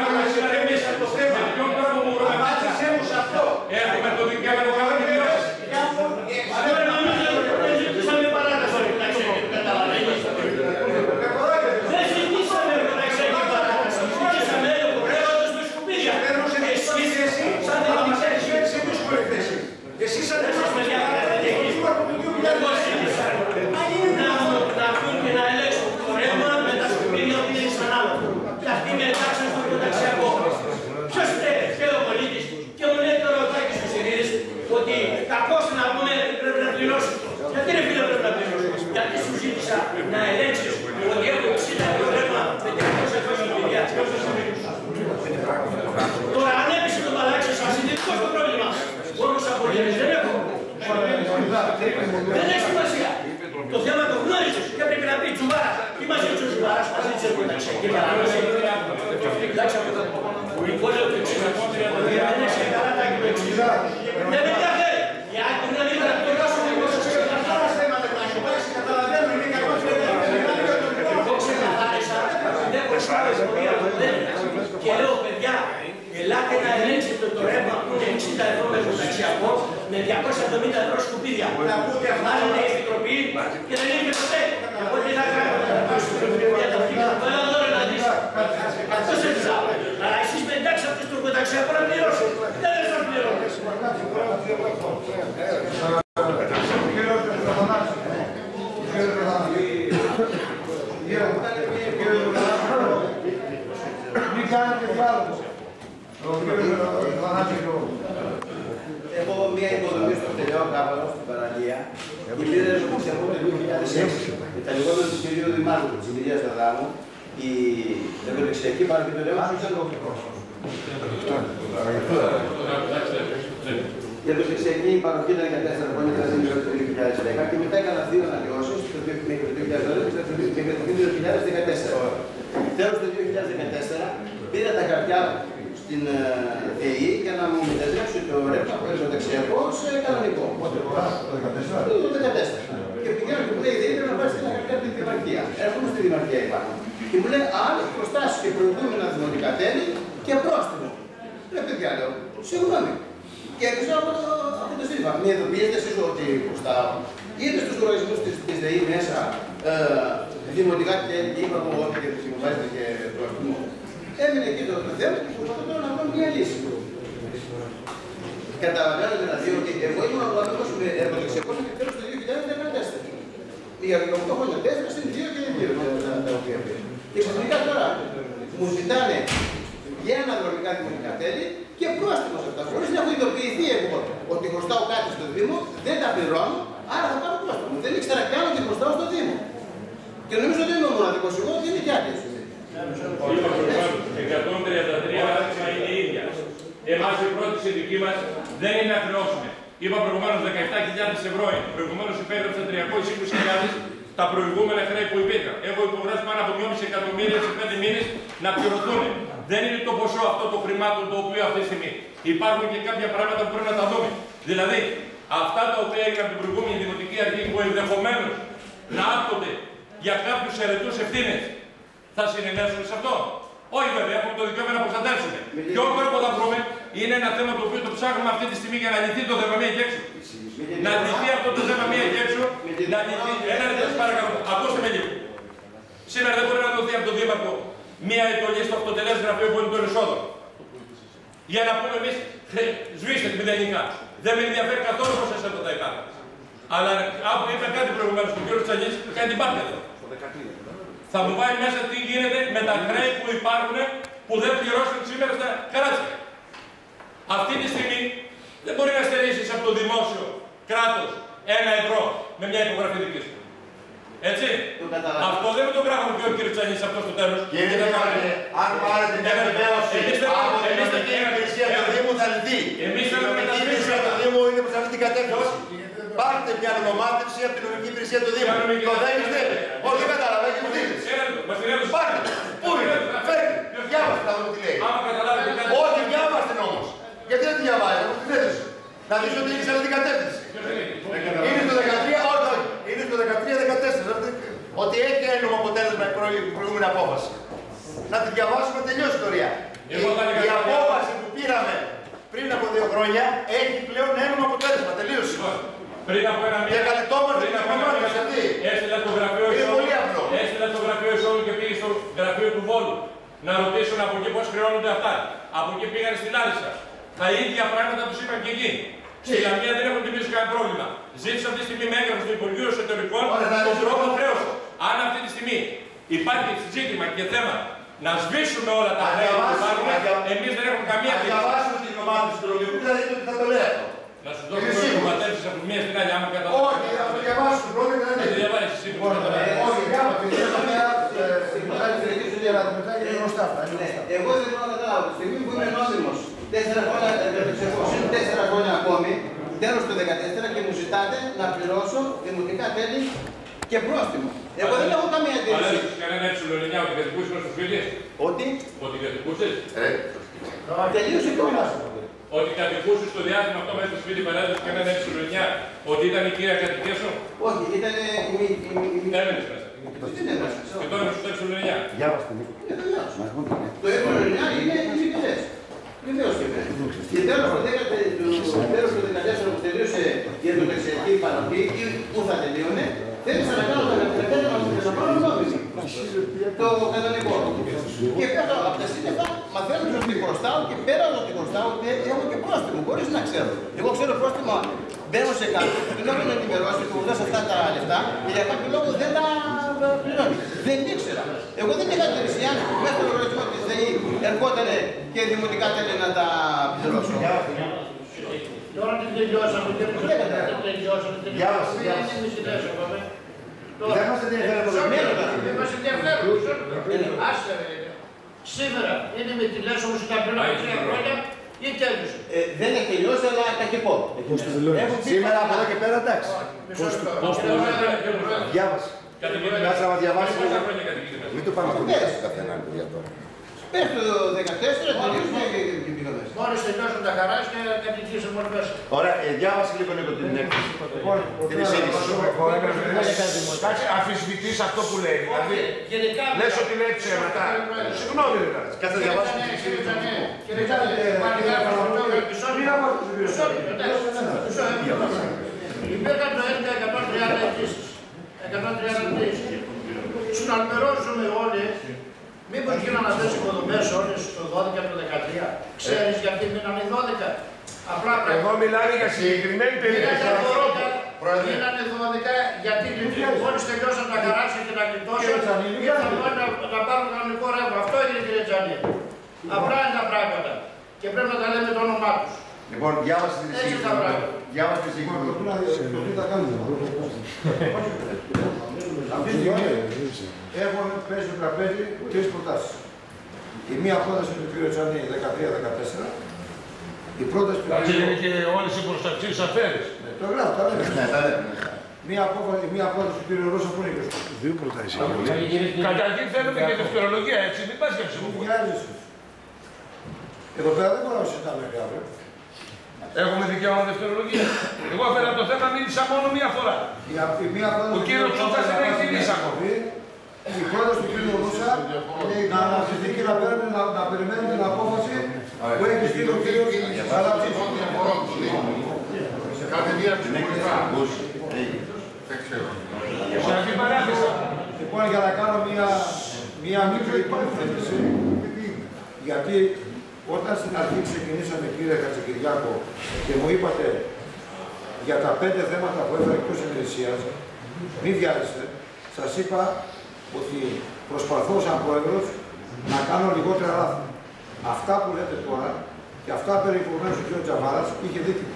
70 ευρώ σκουπίδια. Να είναι η επιτροπή και δεν είναι ποτέ. Εγώ τι θα κάνω. Αυτό σε ψάχνω. Αλλά εσεί με εντάξει αυτού του κονταξιά πρέπει να θα πληρώσουν. Παραλία. Η πήρε το Μεξικό το 2006. Με τα λιγότερα του κυρίου Δημάρχου τη Ηλίας Δαδάμου, η δευτερεξιακή παραλία του Λέου Για το δεξιακή παροχή ήταν για 4 χρόνια, ήταν το 2010 και μετά έκανα δύο αναλυώσει μέχρι το 2012 και μέχρι το 2014. Τέλος το 2014 πήρα τα χαρτιά στην ε, ΕΕ για να μου μετατρέψει το ρεύμα από το δεξιακό σε κανονικό. Το 14. Το 2014. Και πηγαίνω και μου λέει, δεν ήθελα να πάρει ένα χαρτιά από την Δημαρχία. Έρχομαι στη Δημαρχία υπάρχουν. Και μου λέει, αν έχει προστάσεις και προηγούμενα δημοτικά τέλη και πρόστιμο. Ρε παιδιά, λέω, συγγνώμη. Και έπεισα από το, από το σύστημα. Μη ειδοποιήσετε εσείς ότι προστάω. Είδε στους λογαριασμούς της, της ΔΕΗ μέσα ε, δημοτικά τέλη και είπαμε ότι και συμβάζετε και προαστιμό. Έμεινε εκεί το, το θέμα και προσπαθώ τώρα να βρω μια λύση. Καταλαβαίνω δηλαδή ότι εγώ ήμουν οργανωμένος με εργοδεξιακός επιτέλους το 2014. Για 18 χρόνια, 4 συν 2 και 2 τα οποία πήρα. Και ξαφνικά τώρα μου ζητάνε για ένα δρομικά δημοτικά τέλη και πρόστιμος σε αυτά. Χωρίς να έχω ειδοποιηθεί εγώ ότι χρωστάω κάτι στο Δήμο, δεν τα πληρώνω, άρα θα πάρω πρόστιμο. Δεν ήξερα καν ότι χρωστάω στο Δήμο. Και νομίζω ότι είμαι ο μοναδικός εγώ, ότι είναι κι άλλοι. 133 άτομα είναι ίδια. Εμάς η πρόταση δική μας δεν είναι να χρεώσουμε. Είπα προηγουμένως 17.000 ευρώ, προηγουμένως υπέγραψα 320.000 τα προηγούμενα χρέη που υπήρχαν. Έχω υπογράψει πάνω από 2,5 εκατομμύρια σε 5 μήνες να πληρωθούν. Δεν είναι το ποσό αυτό το χρημάτων το οποίο αυτή τη στιγμή. Υπάρχουν και κάποια πράγματα που πρέπει να τα δούμε. Δηλαδή, αυτά τα οποία έγιναν από την προηγούμενη δημοτική αρχή που ενδεχομένως να άπτονται για κάποιους αιρετούς ευθύνες, θα συνενέσουν σε αυτό. Όχι βέβαια, έχουμε το δικαίωμα να προστατεύσουμε. Ποιο τρόπο θα βρούμε είναι ένα θέμα το οποίο το ψάχνουμε αυτή τη στιγμή για να λυθεί το θέμα μία και έξω. Να λυθεί αυτό το θέμα μία και έξω, να λυθεί. Ένα λεπτό, σας παρακαλώ, ακούστε με λίγο. Σήμερα δεν μπορεί να δοθεί από τον Δήμαρχο μία εντολή στο αυτοτελές γραφείο που είναι των εισόδων. Για να πούμε εμείς, σβήστε τη μηδενικά. Δεν με ενδιαφέρει καθόλου πώς εσένα τα υπάρχουν. Αλλά από είπε κάτι προηγουμένως του κ. Τσαλή, κάνει την πάρτι εδώ. Θα μου βάλει μέσα τι γίνεται με τα χρέη που υπάρχουν που δεν πληρώσουν σήμερα στα καράτσια. Αυτή τη στιγμή δεν μπορεί να στερήσεις από το δημόσιο κράτος ένα ευρώ με μια υπογραφή δική σου. Έτσι. Αυτό δεν με το γράφουμε και ο κ. Τσανής αυτό στο τέλος. Κύριε Δήμαρχε, αν πάρετε μια βεβαίωση από την νομική υπηρεσία του Δήμου θα λυθεί. Η νομική υπηρεσία του Δήμου είναι προς αυτή την κατεύθυνση. Πάρτε μια νομάτευση από την νομική υπηρεσία του Δήμου. Το δέχεστε; Όχι, δεν κατάλαβα, έχει μου δείξει. Πάρτε. Πού είναι, φέρτε. Διάβαστε να δούμε τι λέει. Όχι, διάβαστε όμως. Γιατί δεν τη διαβάζει, από την έδωσε. Να δεις ότι είναι σε αυτή την κατεύθυνση. Είναι; Στο 13, όχι, όχι. Είναι στο 13-14. Ότι έχει ένομο αποτέλεσμα η προηγ- η προηγούμενη απόφαση. Να τη διαβάσουμε τελειώσει η ιστορία. Η, η απόφαση που πήραμε πριν από δύο χρόνια έχει πλέον ένομο αποτέλεσμα. Τελείωσε. Πριν από ένα μήνα. Και καλυτόμαστε πριν την από ένα αποφάση μήνα, αυτή. Έστειλα το γραφείο Είναι εισόδου. πολύ απλό. Έστειλα το γραφείο εισόδου και πήγε στο γραφείο του Βόλου. Να ρωτήσουν από εκεί πώς χρεώνονται αυτά. Από εκεί πήγαν στην Άρισα. Τα ίδια πράγματα τους είπαν και εκεί. Στη Λαμία δεν έχουν τιμήσει κανένα πρόβλημα. Ζήτησα αυτή τη στιγμή με έγγραφο στο Υπουργείο Εσωτερικών τον τρόπο χρέωσης. Αν αυτή τη στιγμή υπάρχει ζήτημα και θέμα να σβήσουμε όλα τα χρέη που υπάρχουν, εμείς δεν έχουμε καμία Να τύχη. διαβάσουμε την ομάδα του Τρολίου, θα δείτε ότι θα το λέω. Να σου Είμαι δώσω σίγουρος. το πατέρες από τη μία στην άλλη, άμα καταλάβεις. Όχι, θα το διαβάσουμε πρώτα και Θα δεν τη διαβάσεις εσύ που Λοιπόν, καταλάβεις. όχι, διάβασε. Είναι μια μεγάλη κριτική για να μετά είναι γνωστά αυτά. είναι γνωστά. Εγώ δεν μπορώ να καταλάβω. Τη στιγμή που είμαι νόμιμος, τέσσερα χρόνια, συν τέσσερα χρόνια ακόμη, τέλος του 2014 και μου ζητάτε να πληρώσω δημοτικά τέλη και πρόστιμο. Εγώ δεν έχω καμία Αλλά αντίρρηση. έχεις κανένα έψιλο εννιά ότι κατοικούσες στο σπίτι. Ότι; Ότι κατοικούσες. τελείωσε η κόμμα. Ότι κατοικούσες στο διάστημα αυτό μέσα στο σπίτι παράδειγμα κανένα έψιλο εννιά. Ότι ήταν η κύρια κατοικία σου. Όχι, ήταν η μη- η μη- η μη- Έμενες μέσα. Δεν έμεσα. Και τώρα σου το έψιλο εννιά. Διάβαστε. Είναι βεβαίως. Το έμεινο εννιά είναι οι διοικητές. Βεβαίως και βέβαια. Και τέλος του 10 του τέλος του 14 που τελείωσε η εντωμεταξιακή παροχή ή που θα τελείωνε, θέλησα να κάνω τα μεταπέτρα μας να πάρω νόμιμη. Το κανονικό. Και πέρα από τα σύννεφα μαθαίνω ότι χρωστάω και πέρα από ότι χρωστάω ότι έχω και πρόστιμο, χωρίς να ξέρω. Εγώ ξέρω πρόστιμο, μπαίνω σε κάποιον, την έχω να ενημερώσει, του δώσω αυτά τα λεφτά και για κάποιο λόγο δεν τα πληρώνει. Δεν ήξερα. Εγώ δεν είχα αντιρρήσει αν μέσα στο λογαριασμό της ΔΕΗ ερχόταν και δημοτικά τέλη να τα πληρώσω. Τώρα τι τελειώσαμε και που δεν τελειώσαμε. Διάβασε, διάβασε. Δεν μας ενδιαφέρει το μέλλον. Δεν μας ενδιαφέρει. Άσε ρε. Σήμερα είναι με τη λέσο όπως ήταν πριν από τρία χρόνια ή τέλειωσε. Ε, δεν έχει τελειώσει, αλλά τα και πω. Έχω πει- Σήμερα από εδώ και πέρα εντάξει. Πώς το Διάβασε. Κάτσε να διαβάσεις λίγο. Πόσα χρόνια κατοικείτε μέσα. Μην το πάμε από μέσα στον καθένα για τώρα. Μέχρι το 14 τελείωσε και πήγαμε. Μόλις τελειώσουν τα χαράσια κατοικήσαμε όλοι μέσα. Ωραία, ε, διάβασε λίγο Νίκο την έκθεση. Την εισήγηση. Κάτσε, αφισβητείς αυτό που λέει. Δηλαδή, Γενικά λες ότι λέει ψέματα. Συγγνώμη δηλαδή. Κάτσε να διαβάσει την Κύριε εισήγηση. Τζανέ, κύριε Τζανέ, πάλι γράφω αυτό για μισό λεπτό. Μισό λεπτό, εντάξει. Μισό λεπτό. Υπήρχαν το 11 130 αιτήσεις. 130 αιτήσεις. Συναλμερώσουμε όλοι Μήπως γίνανε αυτές οι υποδομές όλες το 12 και το 13. Ξέρεις γιατί μείνανε οι 12. Απλά πράγματα. Εδώ μιλάνε για συγκεκριμένη περίπτωση Μείνανε ανθρώπου. 12, μείνανε 12 γιατί μόλις τελειώσαν τα καράσια και τα γλιτώσαν ήρθαν όλοι να, να πάρουν κανονικό ρεύμα. Αυτό έγινε κύριε Τζανί. Απλά είναι τα πράγματα. Και πρέπει να τα λέμε το όνομά τους. Λοιπόν, διάβασε την Έτσι εισήγηση. τα πράγματα. Διάβασε την εισήγηση. Τι θα κάνουμε. Αυτή τη στιγμή έχουν πέσει στο τραπέζι τρεις προτάσεις. Η μία πρόταση του κ. Τσάνη 13-14 Η πρόταση του Εντάξει, κυρίου- είναι και όλες οι προσταξίες αφαίρες. Ναι, Το γράφω, τα λέμε. Ναι, τα λέμε. Μία, απόφαση, μία πρόταση του κύριου Ρώσα που είναι και στο. Δύο προτάσεις. Καταρχήν θέλουμε και δευτερολογία, έτσι, μην πας για Μου ψηφοφορία. βγάζει. Εδώ πέρα δεν μπορούμε να συζητάμε και αύριο. Έχουμε δικαίωμα δευτερολογία. Εγώ έφερα το θέμα, μίλησα μόνο μία φορά. Η, α- η μία πρόταση Ο του κύριος κύριου Τσούκας Ρώσα δεν έχει να μιλήσει πάει ακόμα. Στην Η πρόταση του κύριου Ρώσα να αναφερθεί και να, παίρνει, να, να περιμένει την απόφαση που έχει στείλει ο κύριος Σαλατσής. Κάθε μία ξεχωριστά. Δεν ξέρω. Σε αυτή παράθεση. Λοιπόν, για να κάνω μία, μία μικρή τοποθέτηση, γιατί όταν στην αρχή ξεκινήσαμε, κύριε Χατζικυριάκο, και μου είπατε για τα πέντε θέματα που έφερε εκτός ημερησίας, μη βιάζεστε, σας είπα ότι προσπαθώ σαν πρόεδρος να κάνω λιγότερα λάθη. Αυτά που λέτε τώρα και αυτά περί προηγουμένως του κ. Τζαβάρας είχε δίκιο.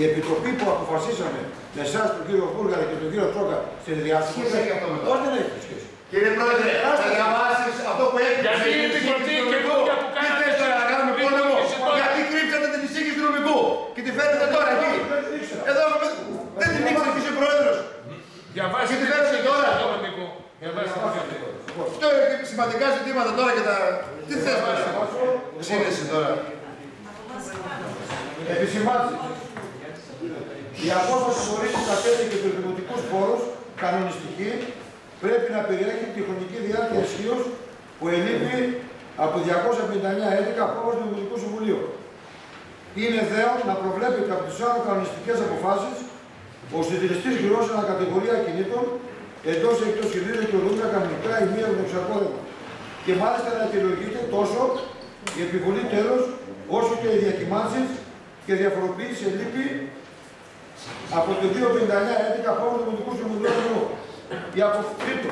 Η επιτροπή που αποφασίσαμε με εσάς, τον κύριο Βούλγαρη και τον κύριο Τρόκα στην διάστηση. Σχέση έχει αυτό με το- Όχι, δεν έχει σχέση. Κύριε Πρόεδρε, θα διαβάσεις αυτό που έχει Γιατί η Επιτροπή καινούργια που Τι κάνατε θες τώρα να κάνουμε μην πόλεμο, νομίζεις τώρα. γιατί κρύψατε την εισήγηση του νομικού και τη φέρετε τώρα εκεί; Εδώ δεν την ήξερε και είσαι πρόεδρος. Διαβάστε Και τη την φέρετε εισήγηση τώρα. Του νομικού. Διαβάστε την εισήγηση. Αυτό είναι σημαντικά ζητήματα τώρα και τα... Τι θες τώρα. Ξύνεσαι τώρα. Επισημάνσεις. Η απόφαση που ορίζει τα τέλη και τους δημοτικούς πόρους, κανονιστική, πρέπει να περιέχει τη χρονική διάρκεια ισχύως που ελείπει από 259 11 απόφαση τους Δημοτικούς Συμβουλίου. Είναι δέον να προβλέπεται από τις άλλες κανονιστικές αποφάσεις ο συντηρητής γυρώσει ανακατηγορία κινήτων εντός ή εκτό κινήτων δικαιολογούνται κανονικά η μία με το εξακόδεμα. Και μάλιστα να αιτιολογείται τόσο η επιβολή τέλος όσο και οι διακυμάνσεις και διαφοροποίηση ελείπει από το 259 από το Δημοτικού Συμβουλίου Ελληνού. Η απο... Τρίτο,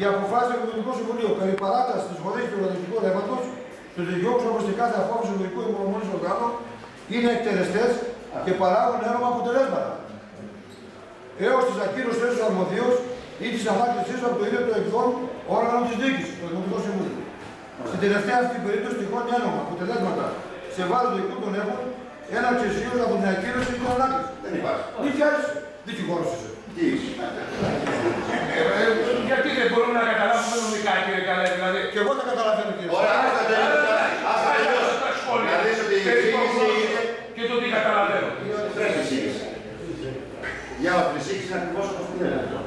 η αποφάση του Δημοτικού Συμβουλίου περί παράτασης της χωρί του οργανωτικού ρεύματος του διδιώξου όπως και κάθε απόφαση του Δημοτικού Υπομονής Οργάνων είναι εκτελεστές και παράγουν έρωμα αποτελέσματα. Έως τη ακύρωσης του αρμοδίου ή της ανάκτησή του από το ίδιο το εκδόν όργανος της διοίκηση, το Δημοτικό Συμβούλιο. Στην τελευταία αυτή περίπτωση τυχόν ένομα αποτελέσματα σε βάρος του των έργων ένα ξεσίω από την ακύρωση ή την ανάκτηση. Δεν υπάρχει. Τι φτιάχνει, δικηγόρο είσαι. Τι είσαι; Ε, ε, Γιατί δεν μπορούμε να καταλάβουμε νομικά, κύριε Καλέ, δηλαδή. Και εγώ τα καταλαβαίνω κύριε. Ωραία, άστα τελειώσει τώρα. Άστα τελειώσει. Τα σχόλια. Να δεις ότι η Περί εισήγηση των είναι... Και το τι καταλαβαίνω. Τρέχει η εισήγηση. Για να την εισήγηση είναι ακριβώς όπως την έλεγα.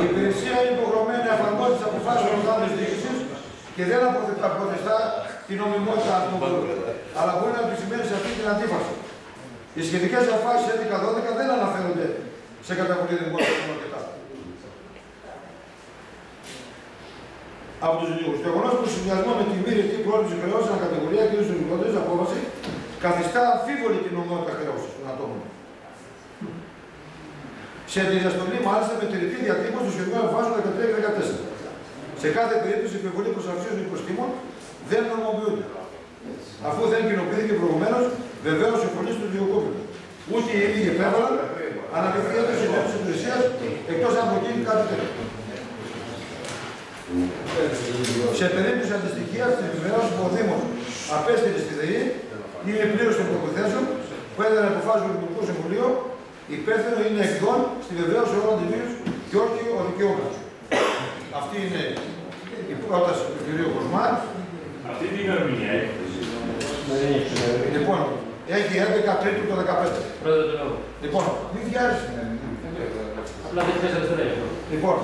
Η υπηρεσία είναι υποχρεωμένη να εφαρμόζει τις αποφάσεις των οργάνων της διοίκησης και δεν αποθετά προτεστά την νομιμότητα αυτών των αλλά μπορεί να επισημαίνει σε αυτή την αντίφαση. Οι σχετικές αποφάσεις 11-12 δεν αναφέρονται σε καταβολή δημόσιων αρκετά. Από τους λίγου. Το γεγονός που συνδυασμό με τη μη ρητή πρόληψη χρεώσεων σαν κατηγορία και του δικαιωτέ απόφαση καθιστά αμφίβολη την νομιμότητα χρεώση των ατόμων. Σε αντιδιαστολή μάλιστα με τη ρητή διατύπωση του σχετικού αποφάσεων 13 και 14. Σε κάθε περίπτωση η επιβολή προσαρξίων υποστήμων δεν νομοποιούνται. Αφού δεν κοινοποιήθηκε προηγουμένως, βεβαίως η φωνή του διοκόπητου. Ούτε οι ίδιοι επέβαλαν, αναπευθύνεται σε της υπηρεσία εκτός αν προκύπτει κάτι τέτοιο. Σε περίπτωση αντιστοιχεία της επιβεβαίωσης που ο Δήμο απέστειλε στη ΔΕΗ ή η πλήρωση των προποθέσεων που έδινε αποφάσεις του Δημοτικού Συμβουλίου, υπεύθυνο είναι εκδόν στη βεβαίωση όλων των και όχι ο δικαιώματο. Αυτή είναι η πρόταση του κ. Κοσμά. Αυτή την ημερομηνία έχει. Λοιπόν, έχει 11 Τρίτου το 15. Πρόεδρε του λόγου. Λοιπόν, μην βιάζεσαι. Απλά δεν τέσσερα δευτερόλεπτα. Λοιπόν,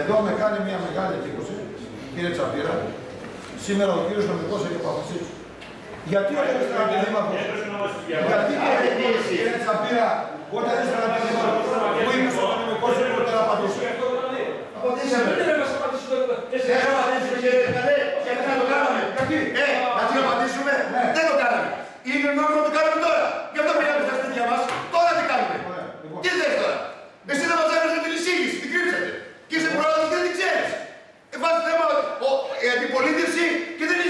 εδώ με κάνει μια μεγάλη εντύπωση, κύριε Τσαπίρα, σήμερα ο κύριος νομικός έχει αποφασίσει. Γιατί όταν ήσταν αντιδήμαρχος, γιατί κύριε Τσαπίρα, όταν ήσταν αντιδήμαρχος, που είπες ο νομικός δεν μπορείς να απαντήσεις. Απαντήσαμε. Δεν θα μας απαντήσεις το Δεν θα απαντήσουμε κύριε Καλέ, γιατί δεν το κάναμε. Γιατί; Ε, να την απαντήσουμε; Δεν το κάναμε. Είναι νόμιμο να το κάνουμε τώρα. Γι' αυτό μιλάμε στα σπίτια μας. Τώρα τι κάνουμε; Τι θες τώρα; Εσύ δεν μας έφερες την εισήγηση, την κρύψατε. Και είσαι πρόεδρος και δεν την ξέρεις. Ε, βάζεις θέμα ο- η αντιπολίτευση και δεν είστε έτοιμοι.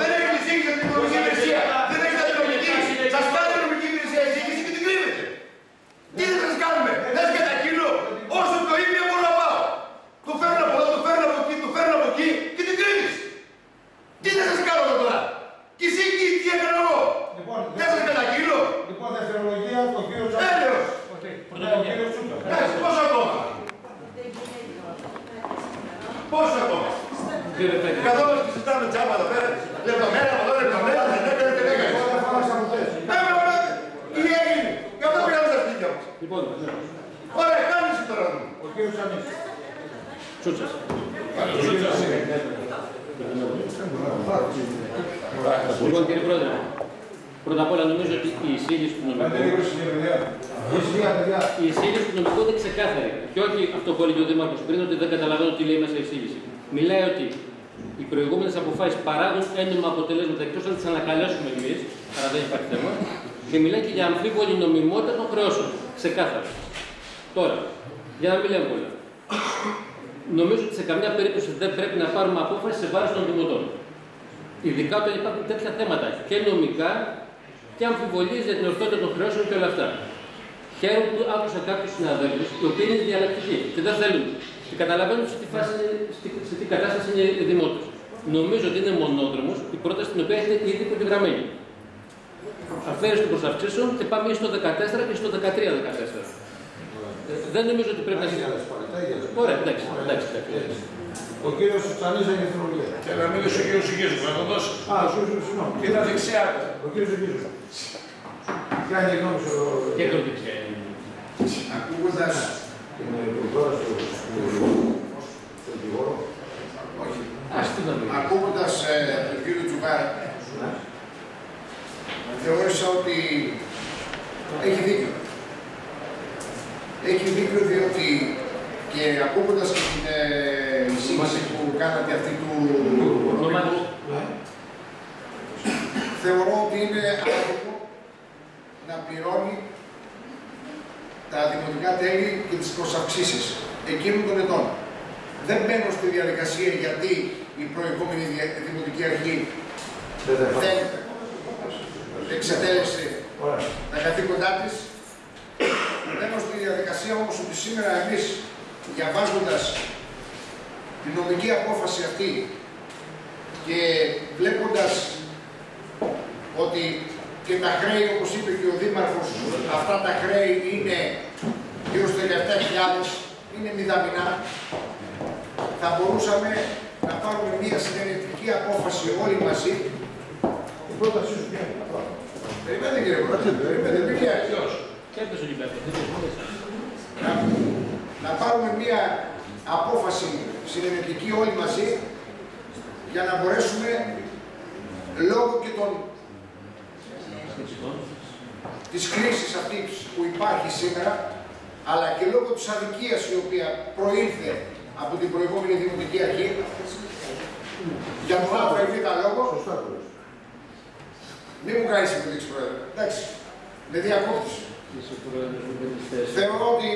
Δεν έχει εισήγηση από την οικονομική υπηρεσία. Δεν έχει αστυνομική. Σας κάνει η οικονομική υπηρεσία εισήγηση και την κρύβεται. Τι δεν σας κάνουμε; Δεν σα κιλό. Όσο το ίδιο μπορώ να πάω. Το φέρνω από εδώ, το φέρνω από εκεί, το φέρνω από εκεί και την κρύβεις. Τι λοιπόν, δεν σας κάνω τώρα; Τι εισήγηση τι έκανα εγώ. Δεν σας κατά κιλό. Λοιπόν, δευτερολογία, το κύριο Τσάκη. Τέλο. Πόσο ακόμα; Πόσο ακόμα; Συζητάμε τσάμπα εδώ πέρα. Λεπτομέρεια από εδώ, λεπτομέρεια, δεν έκανε, δεν έκανε. Εγώ δεν φάλαξα ποτέ. Ε, ωραία. Τι έγινε; Γι' αυτό πήραμε τα σπίτια μας. Λοιπόν, Ωραία, κάνε εσύ τώρα. Ο κύριος Σανής. Τσούτσας. Λοιπόν, κύριε Πρόεδρε, πρώτα απ' όλα νομίζω ότι η εισήγηση του νομικού. Η εισήγηση του νομικού είναι ξεκάθαρη. Και όχι αυτό που έλεγε ο Δήμαρχος πριν, ότι δεν καταλαβαίνω τι λέει μέσα η εισήγηση. Μιλάει ότι οι προηγούμενες αποφάσεις παράγουν έντομα αποτελέσματα εκτός αν τις ανακαλέσουμε εμείς, άρα δεν υπάρχει θέμα. Και μιλάει και για αμφίβολη νομιμότητα των χρεώσεων. Ξεκάθαρα. Τώρα, για να μην λέμε πολλά. Νομίζω ότι σε καμιά περίπτωση δεν πρέπει να πάρουμε απόφαση σε βάρος των δημοτών. Ειδικά όταν υπάρχουν τέτοια θέματα και νομικά και αμφιβολίες για την ορθότητα των χρεώσεων και όλα αυτά. Χαίρομαι που άκουσα κάποιους συναδέλφους οι οποίοι είναι διαλεκτικοί και δεν θέλουν. Και καταλαβαίνουν σε τι, φάση, σε, σε τι κατάσταση είναι οι δημότες. Νομίζω ότι είναι μονόδρομο η πρόταση την οποία έχετε ήδη υπογραμμένη. Αφαίρεση των προσαυξήσεων και πάμε στο 14 και στο 13-14. Ε, δεν νομίζω ότι πρέπει να Ωραία, εντάξει, εντάξει. εντάξει. Ο κύριος Τσανής έχει εθνολογία. Και να μιλήσει ο κύριος Συγγίζου, να το δώσει. Α, σου συγγνώμη. Και τα δεξιά. Ο κύριος Συγγίζου. Ποια είναι η γνώμη σου. Και το δεξιά είναι. Ακούγοντας την πρόταση του δικηγόρου. Όχι. Ας τι να δούμε. Ακούγοντας ε, τον κύριο Τσουβάρα, θεώρησα ότι έχει δίκιο. Έχει δίκιο διότι και ακούγοντας και την ε, εισήγηση που κάνατε αυτή του νομικού, θεωρώ ότι είναι άδικο να πληρώνει τα δημοτικά τέλη και τις προσαυξήσεις εκείνων των ετών. Δεν μπαίνω στη διαδικασία γιατί η προηγούμενη δια- δημοτική αρχή δεν εξετέλεσε τα καθήκοντά της. Μπαίνω στη διαδικασία όμως ότι σήμερα εμείς διαβάζοντας την νομική απόφαση αυτή και βλέποντας ότι και τα χρέη, όπως είπε και ο Δήμαρχος, αυτά τα χρέη είναι γύρω στους 17.000, είναι μηδαμινά, θα μπορούσαμε να πάρουμε μια συνενετική απόφαση όλοι μαζί. Η πρότασή σου ποια είναι; Περιμένετε κύριε Πρόεδρε, περιμένετε, πήγε αρχαίος. Και έπεσε ο Λιμπέρτος. Να, να πάρουμε μια απόφαση συνενετική όλοι μαζί για να μπορέσουμε λόγω και των της κρίσης αυτής που υπάρχει σήμερα, αλλά και λόγω της αδικίας η οποία προήλθε από την προηγούμενη Δημοτική Αρχή, για τον άτομο ή β' λόγο, μην μου κάνεις υποδείξει, Πρόεδρε. Εντάξει, με διακόπτεις. Θεωρώ ότι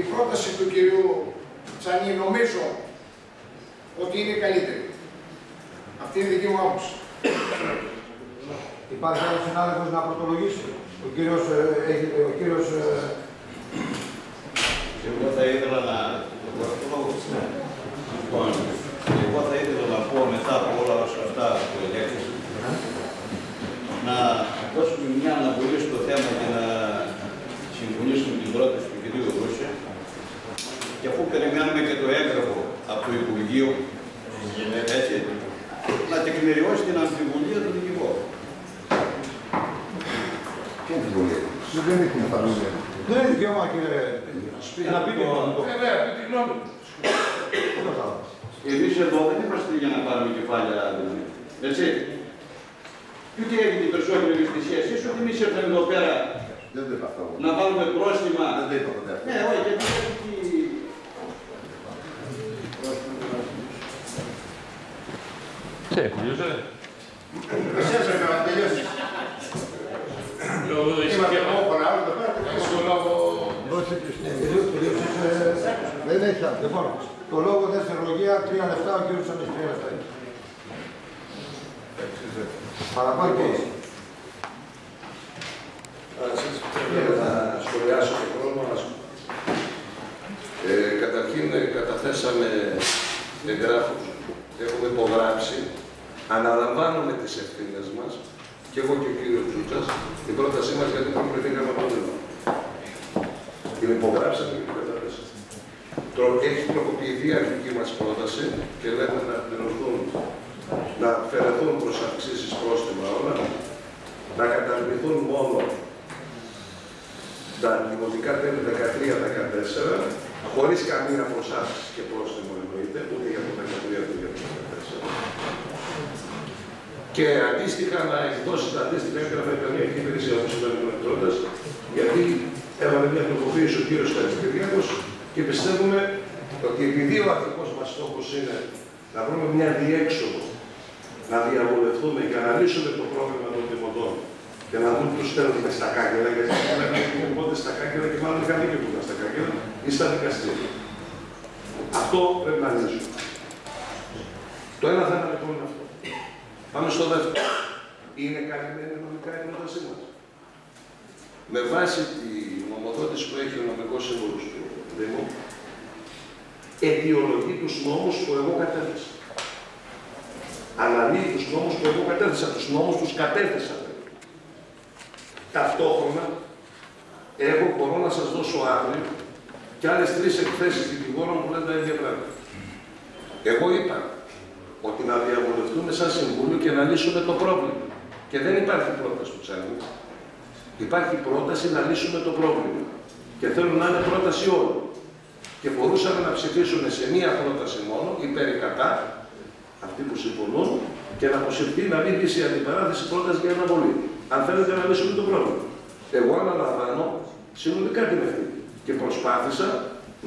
η πρόταση του κυρίου Τσανή νομίζω ότι είναι καλύτερη. Αυτή είναι η δική μου άποψη. Υπάρχει άλλος συνάδελφος να πρωτολογήσει. Ο κύριος, ε, έχει, ο κύριος ε, Εγώ θα ήθελα να... Μπορώ το λόγο. Λοιπόν, εγώ θα ήθελα να πω μετά από όλα όσα αυτά που ελέγχθησαν, να δώσουμε μια αναβολή στο θέμα και να συμφωνήσουμε την πρόταση του κ. Ρούσια και αφού περιμένουμε και το έγγραφο από το Υπουργείο, έτσι, να τεκμηριώσει την αμφιβολία του δικηγόρου. Ποια αμφιβολία. δεν έχουμε παρουσία. Δεν είναι δικαίωμα κύριε να πείτε το Βέβαια, πει τη γνώμη. Εμείς εδώ δεν είμαστε για να πάρουμε κεφάλια, δηλαδή. έτσι. Και ούτε έχει την περισσότερη ευαισθησία εσείς, ότι εμείς ήρθαμε εδώ πέρα Δεν το είπα αυτό. να βάλουμε πρόστιμα. Δεν το είπα ποτέ αυτό. Ναι, όχι, γιατί έχει... Τι, τελείωσε. Εσείς έπρεπε να τελειώσεις. Λόγω Είμαι ησυχία. εγώ παρά, εδώ πέρα, Στο λόγο... Δεν έχει άλλο. Λοιπόν, το λόγο δευτερολογία, τρία λεφτά, ο κύριος Σανής, τρία λεφτά. έχει. Παραπάνω και εσύ. να σχολιάσω το πρόβλημα μας. Ε, καταρχήν ε, καταθέσαμε εγγράφους, έχουμε υπογράψει, αναλαμβάνουμε τις ευθύνες μας και εγώ και ο κύριος Τζούτσας την πρότασή μας γιατί προβληθήκαμε από τον Την υπογράψαμε και την καταθέσαμε. τρο- έχει τροποποιηθεί η αρχική μας πρόταση και λέμε να πληρωθούν, να αφαιρεθούν προς αυξήσεις πρόστιμα όλα, να καταργηθούν μόνο τα δημοτικά τέλη 13-14, χωρίς καμία προσάφηση και πρόστιμο εννοείται, ούτε για το 13 ούτε για το 14. Και αντίστοιχα να εκδώσει τα αντίστοιχα έγγραφα η Ιταλική Υπηρεσία όπως είπε ο Εκτρώντας, γιατί έβαλε μια τροποποίηση ο κύριος Κατσικυριάκος και πιστεύουμε ότι επειδή ο αρχικός μας στόχος είναι να βρούμε μια διέξοδο, να διαβουλευτούμε και να λύσουμε το πρόβλημα των δημοτών και να δούμε τους στέλνουμε στα κάγκελα, γιατί δεν έχουμε πότε στα κάγκελα και μάλλον είχαν δίκιο που ήταν στα κάγκελα ή στα δικαστήρια. Αυτό πρέπει να λύσουμε. Το ένα θέμα λοιπόν είναι αυτό. Πάμε στο δεύτερο. Είναι καλυμμένη νομικά η πρότασή μας. Με βάση τη νομοδότηση που έχει ο νομικός σύμβουλος του Δήμου, αιτιολογεί τους νόμους που εγώ κατέθεσα. Αναλύει τους νόμους που εγώ κατέθεσα. Τους νόμους τους κατέθεσα. Ταυτόχρονα, εγώ μπορώ να σας δώσω αύριο και άλλες τρεις εκθέσεις δικηγόρων που λένε τα ίδια πράγματα. Εγώ είπα ότι να διαβουλευτούμε σαν Συμβούλιο και να λύσουμε το πρόβλημα. Και δεν υπάρχει πρόταση του Τσάνι. Υπάρχει πρόταση να λύσουμε το πρόβλημα. Και θέλω να είναι πρόταση όλων. Και μπορούσαμε να ψηφίσουμε σε μία πρόταση μόνο, υπέρ ή κατά, αυτοί που συμφωνούν, και να αποσυρθεί να μην λύσει η αντιπαράθεση πρόταση για αναβολή. Αν θέλετε να λύσουμε το πρόβλημα. Εγώ αναλαμβάνω συνολικά την ευθύνη. Και προσπάθησα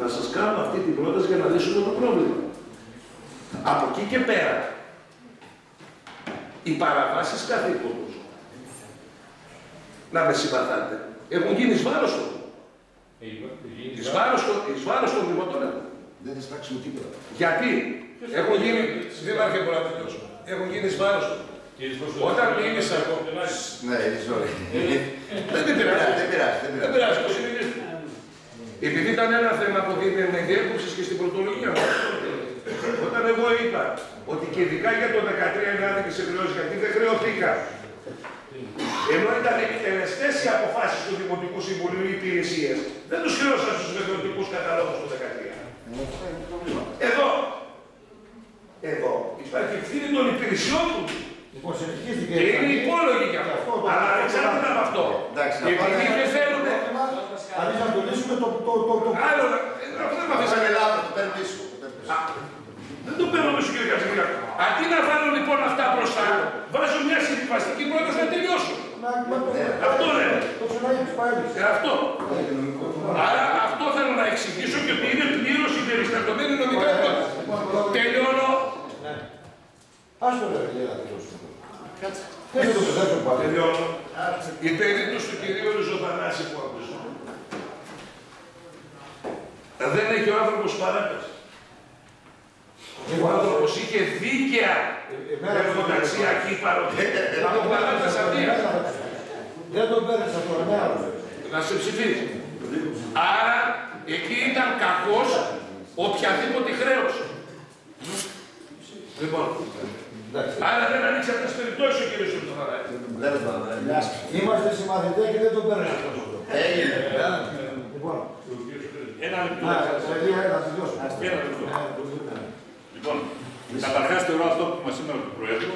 να σας κάνω αυτή την πρόταση για να λύσουμε το πρόβλημα. Από εκεί και πέρα, οι παραβάσεις καθήκοντος, να με συμπαθάτε, έχουν γίνει εις βάρος των. Εις βάρος των, εις βάρος των δημοτών έχουν. Δεν θα σπάξουμε τίποτα. Γιατί; Έχουν γίνει, δεν υπάρχει μπορώ να τελειώσω, έχουν γίνει εις βάρος των. Όταν μίλησα εγώ, Ναι, είναι sorry. δεν πειράζει, Δεν πειράζει, δεν δεν πειράζει, το συνειδητοποιώ. Επειδή ήταν ένα θέμα που δίνει με διέκοψη και στην πρωτολογία μου. Όταν εγώ είπα ότι και ειδικά για το 13 είναι άδικη σε χρεώσει, γιατί δεν χρεωθήκα. Ενώ ήταν εκτελεστές οι αποφάσεις του Δημοτικού Συμβουλίου οι υπηρεσίες, δεν τους χρέωσαν στους μεθοδοτικού καταλόγους του 13. Εδώ. Εδώ υπάρχει ευθύνη των υπηρεσιών του. Και είναι υπόλογοι για αυτό. Αλλά ανεξάρτητα από αυτό. Εντάξει, να Επειδή πάμε- δεν θέλουν. Αντί να το λύσουμε το... το, το, το... Άλλο, ε, αυτό δεν μ' αφήσατε. Πάμε λάθος, το παίρνει πίσω. το παίρνει πίσω. Α, Δεν το παίρνω πίσω κύριε Κατσιμίρακο. Αντί να βάλω λοιπόν αυτά μπροστά, βάζω μια συμβιβαστική πρόταση να τελειώσω. Αυτό λέμε. Το ξαναείπες πάλι. Ε, αυτό. Άρα αυτό θέλω να εξηγήσω και ότι είναι πλήρως υπεριστατωμένη νομικά πρόταση. Τελειώνω. Ας το ρε, λέει, να τελειώσουμε. Δεν θα το πεθέσω πάλι. Τελειώνω. Η περίπτωση του κυρίου Ριζοδανάση που άκουσα. Δεν έχει ο άνθρωπος παράταση. Ο άνθρωπος είχε δίκαια εργοταξιακή παροχή. Από παράταση αυτή. Δεν τον παίρνεις αυτό, ναι, άλλο. Να σε ψηφίσει. Άρα εκεί ήταν κακός οποιαδήποτε χρέωση. Λοιπόν, άρα δεν ανοίξει αυτές τις περιπτώσεις ο κύριος Ριζοδανάση. Είμαστε συμμαθητές και δεν τον παίρνεις αυτό. Έγινε. Λοιπόν, Ένα λεπτό. να, σε δύο, ένα, τελειώσουμε. Ένα λεπτό. Λοιπόν, καταρχάς θεωρώ αυτό που μας σήμερα του Προέδρου,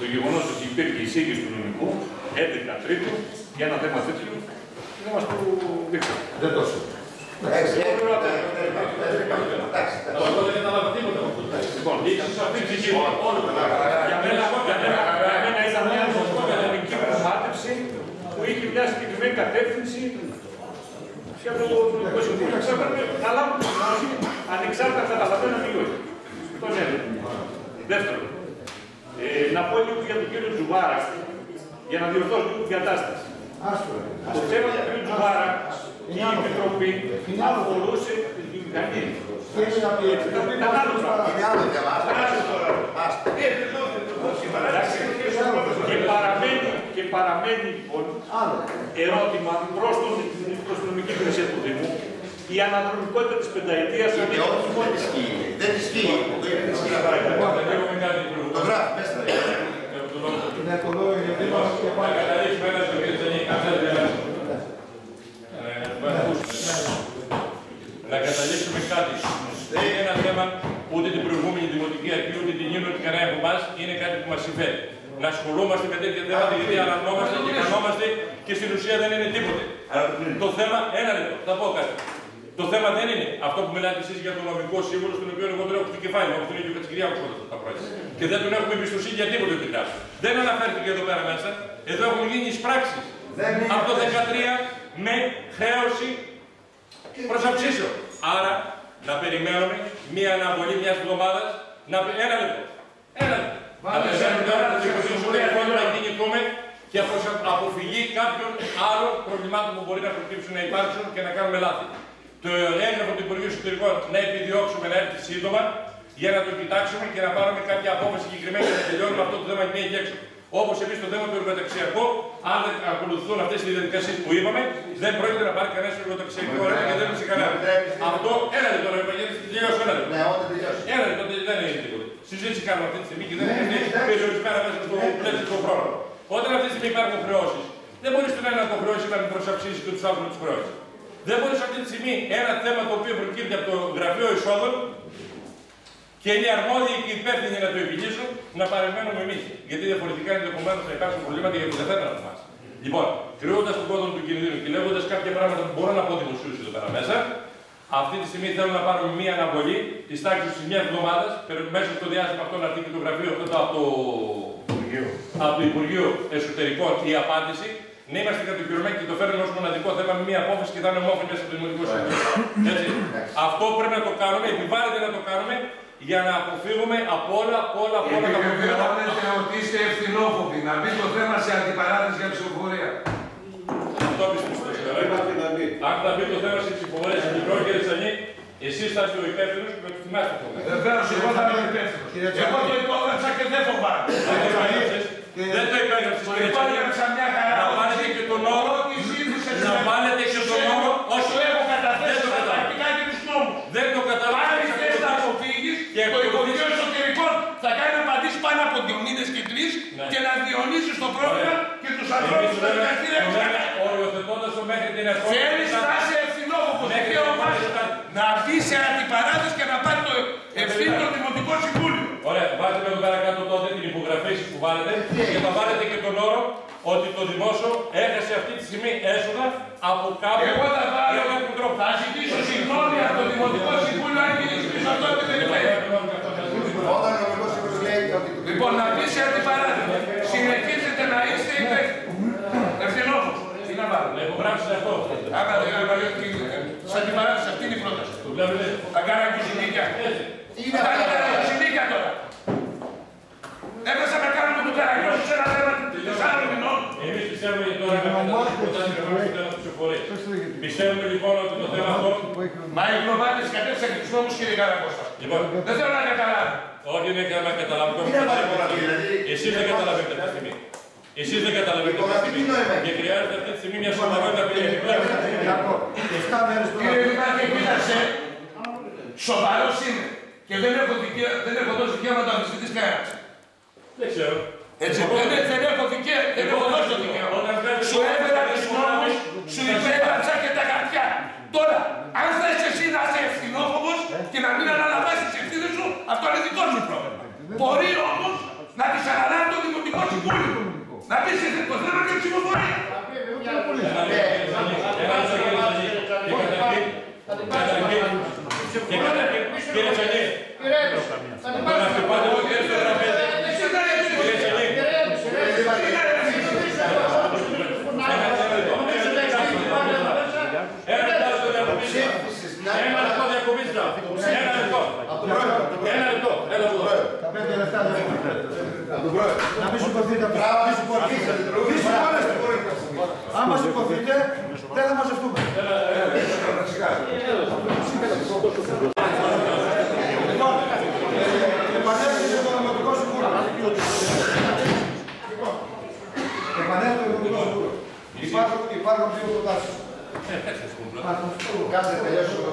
το γεγονός ότι υπήρχε εισήγηση του νομικού, 11 τρίτου, για ένα θέμα τέτοιο, δεν μας το δείξατε. Δεν το σου. Εντάξει, Εγώ θεωρώ αυτό. εντάξει. Εγώ δεν κατάλαβα τίποτα από αυτό. Λοιπόν, σε αυτή τη στιγμή, για μένα, για μένα, για μένα ήταν μια νομική προμάθευση που είχε μια συγκεκριμένη κατεύθυνση για το Νομικό Συμβούλιο. Ξέρω, πρέπει να λάβουν τη γνώση ανεξάρτητα καταλαβαίνω ή όχι. Αυτό είναι ένα. Δεύτερον, ε, να πω λίγο για τον κύριο Τζουβάρα για να διορθώσω λίγο την κατάσταση. Άστο ρε. Το θέμα του κύριου Τζουβάρα η Επιτροπή αφορούσε τη βιομηχανία. Και είναι να πει, Επιτροπή Ένα άλλο πράγμα. Είναι άλλο θέμα. άστο. Άστο. Ε, Εντάξει, Και παραμένει, και παραμένει λοιπόν ερώτημα προς, τον, προς την νομική υπηρεσία του Δήμου η αναδρομικότητα της πενταετίας Είναι όχι, δεν ισχύει. Δεν ισχύει. Δεν ισχύει. Το γράφει μέσα. Είναι το λόγο για δίπλα και πάλι. Να καταλήξουμε κάτι. Κυριακή, ούτε την ύμνο, ούτε κανένα από εμάς είναι κάτι που μας συμφέρει. Να ασχολούμαστε με τέτοια θέματα γιατί αναμνόμαστε και κανόμαστε και στην ουσία δεν είναι τίποτε. Το θέμα, ένα λεπτό, θα πω κάτι. Το θέμα δεν είναι αυτό που μιλάτε εσείς για τον νομικό σύμβουλο, στον οποίο εγώ τον έχω στο κεφάλι μου, τον ίδιο Κατσικυριάκο όλα αυτά τα χρόνια. Και δεν τον έχουμε εμπιστοσύνη για τίποτε ο Δεν αναφέρθηκε εδώ πέρα μέσα. Εδώ έχουν γίνει εισπράξεις από το 2013 με χρέωση προς αυξήσεων. Άρα να περιμένουμε μία αναβολή μιας εβδομάδας. Να... Ένα λεπτό. Ένα λεπτό. Να περιμένουμε τώρα να δικαιοσύνη να κινηθούμε και προς αποφυγή κάποιων άλλων προβλημάτων που μπορεί να προκύψουν να υπάρξουν και να κάνουμε λάθη. Το έγγραφο του Υπουργείου Εσωτερικών να επιδιώξουμε να έρθει σύντομα για να το κοιτάξουμε και να πάρουμε κάποια απόφαση συγκεκριμένη για να τελειώνουμε αυτό το θέμα και εκεί έξω. Όπως επίση το θέμα του εργοταξιακού, αν δεν ακολουθούν αυτές οι διαδικασίες που είπαμε, δεν πρόκειται να πάρει κανένας εργοταξιακό ρεύμα και δεν είναι σε κανένα. Αυτό, ένα λεπτό, ρε Παγιάννη, τελειώσω ένα λεπτό. Ναι, όταν τελειώσει. Ένα λεπτό, δεν είναι τίποτα. Συζήτηση κάνουμε αυτή τη στιγμή και δεν είναι περιορισμένα μέσα στο πλαίσιο του χρόνου. Όταν αυτή τη στιγμή υπάρχουν χρεώσεις, δεν μπορείς στον ένα να το χρεώσει να μην προσαυξήσει και τους άλλους να τους χρεώσεις. Δεν μπορείς αυτή τη στιγμή ένα θέμα το οποίο προκύπτει από το γραφείο εισόδων και είναι αρμόδιοι και υπεύθυνοι να το επιλύσουν, να παρεμβαίνουμε εμείς. Γιατί διαφορετικά ενδεχομένω θα υπάρξουν προβλήματα γιατί δεν θέλουν να μας. Λοιπόν, κρυώντα τον κόδωνα του κινδύνου και λέγοντας κάποια πράγματα που μπορώ να πω δημοσίου εδώ πέρα μέσα, αυτή τη στιγμή θέλω να πάρουμε μία αναβολή της τάξης της μιας εβδομάδας, μέσα στο διάστημα αυτό να έρθει και το γραφείο αυτό από το, από το Υπουργείο Εσωτερικών η απάντηση, να είμαστε κατοχυρωμένοι και το φέρνουμε ως μοναδικό θέμα με μία απόφαση και θα είναι ομόφωνη μέσα από το Δημοτικό Συμβούλιο. Αυτό πρέπει να το κάνουμε, επιβάλλεται να το κάνουμε για να αποφύγουμε από όλα, από όλα, από όλα τα προβλήματα. Επιβεβαιώνετε ότι είστε ευθυνόφοβοι, να μπει το θέμα σε αντιπαράθεση για ψηφοφορία. Αυτό πιστεύω. Αν θα μπει το θέμα σε ψηφοφορία στην Κυπρό, κύριε Τσανή, εσείς θα είστε ο υπεύθυνος και θα θυμάστε αυτό. Βεβαίως, εγώ θα είμαι υπεύθυνος. Εγώ το υπόγραψα και δεν φοβάμαι. Δεν το υπέγραψες, κύριε Τσανή. μια χαρά. Να βάλετε και τον όρο, να βάλετε και τον όρο, όχι. Το έχω καταθέσει στα πρακτικά και τους νόμους. Δεν το καταλάβεις. Πάλι θες να αποφύγεις, το Υπουργείο Εσωτερικών θα κάνει να απαντήσει πάνω από δύο μήνες και τρεις και να διονύσεις το πρόβλημα και τους ανθρώπους στα δικαστήρια της Οριοθετώντας το μέχρι την επόμενη. Θέλεις να είσαι ευθυνόφοβος δικαίωμά σου να μπει σε αντιπαράθεση και να πάρει το ευθύνη το Δημοτικό Συμβούλιο. Ωραία, βάλτε εδώ πέρα κάτω τότε την υπογραφή που βάλετε και θα βάλετε και τον όρο ότι το δημόσιο έχασε αυτή τη στιγμή έσοδα από κάπου. Εγώ θα βάλω, θα ζητήσω συγγνώμη από το Δημοτικό Συμβούλιο αν γίνει πίσω αυτό δεν περιμένει. Όταν ο Νομικός Σύμβουλος λέει ότι... Λοιπόν, να μπει σε αντιπαράθεση. Συνεχίζετε να είστε υπεύθυνοι. Ευθυνόφοβος. Τι να βάλω. Να υπογράψετε αυτό. Άμα δεν σε αντιπαράθεση αυτή είναι η πρόταση. Θα κάνω αγκουσινίκια. Είναι Θα κάνω αγκουσινίκια τώρα. Έπεσα να κάνουμε τον καραγιό σε ένα θέμα τεσσάρων μηνών. Εμείς πιστεύουμε για τώρα να Πιστεύουμε λοιπόν ότι το θέμα αυτό. Μα οι γλωβάνες κατέξαν και τους νόμους κύριε Καρακώστα. Λοιπόν, δεν θέλω να καταλάβω. Όχι, δεν θέλω να καταλάβω. Εσείς δεν καταλαβαίνετε αυτή τη στιγμή. Εσείς δεν καταλαβαίνετε αυτή τη στιγμή. Και χρειάζεται αυτή τη στιγμή μια σοβαρότητα που είναι Κύριε Δημάρχη, κοίταξε. Σοβαρός είμαι. Και δεν έχω, δικαίω, δεν έχω δώσει δικαίωμα να το αμφισβητείς κανένας. Δεν ξέρω. Έτσι, δεν, δεν έχω δικαίωμα, δεν έχω δώσει το δικαίωμα. Σου έφερα τους νόμους, σου υπέγραψα και τα χαρτιά. Τώρα, αν θες εσύ να είσαι ευθυνόφοβος και να μην αναλαμβάνεις τις ευθύνες σου, αυτό είναι δικό σου πρόβλημα. Μπορεί όμως να τις αναλάβει το Δημοτικό Συμβούλιο. Να πεις εσύ το θέμα και ψηφοφορία. Και καταρχήν, κύριε Τσανή, το να χτυπάτε το χέρι στο τραπέζι. Κύριε Τσανή, ένα λεπτό στο διακομίσιο. Ένα λεπτό διακομίσιο. Ένα λεπτό. Ένα λεπτό. Έλα εδώ. Τα πέντε λεπτά δεν Να μην σηκωθείτε από Μη σηκωθείτε. Μη σηκώνεστε. Άμα σηκωθείτε, δεν θα μαζευτούμε. Λοιπόν, επανέρχεται το Δημοτικό Συμβούλιο. Λοιπόν, επανέρχεται το Δημοτικό Συμβούλιο. Υπάρχουν, υπάρχουν δύο προτάσεις. Κάτσε τελειώσει το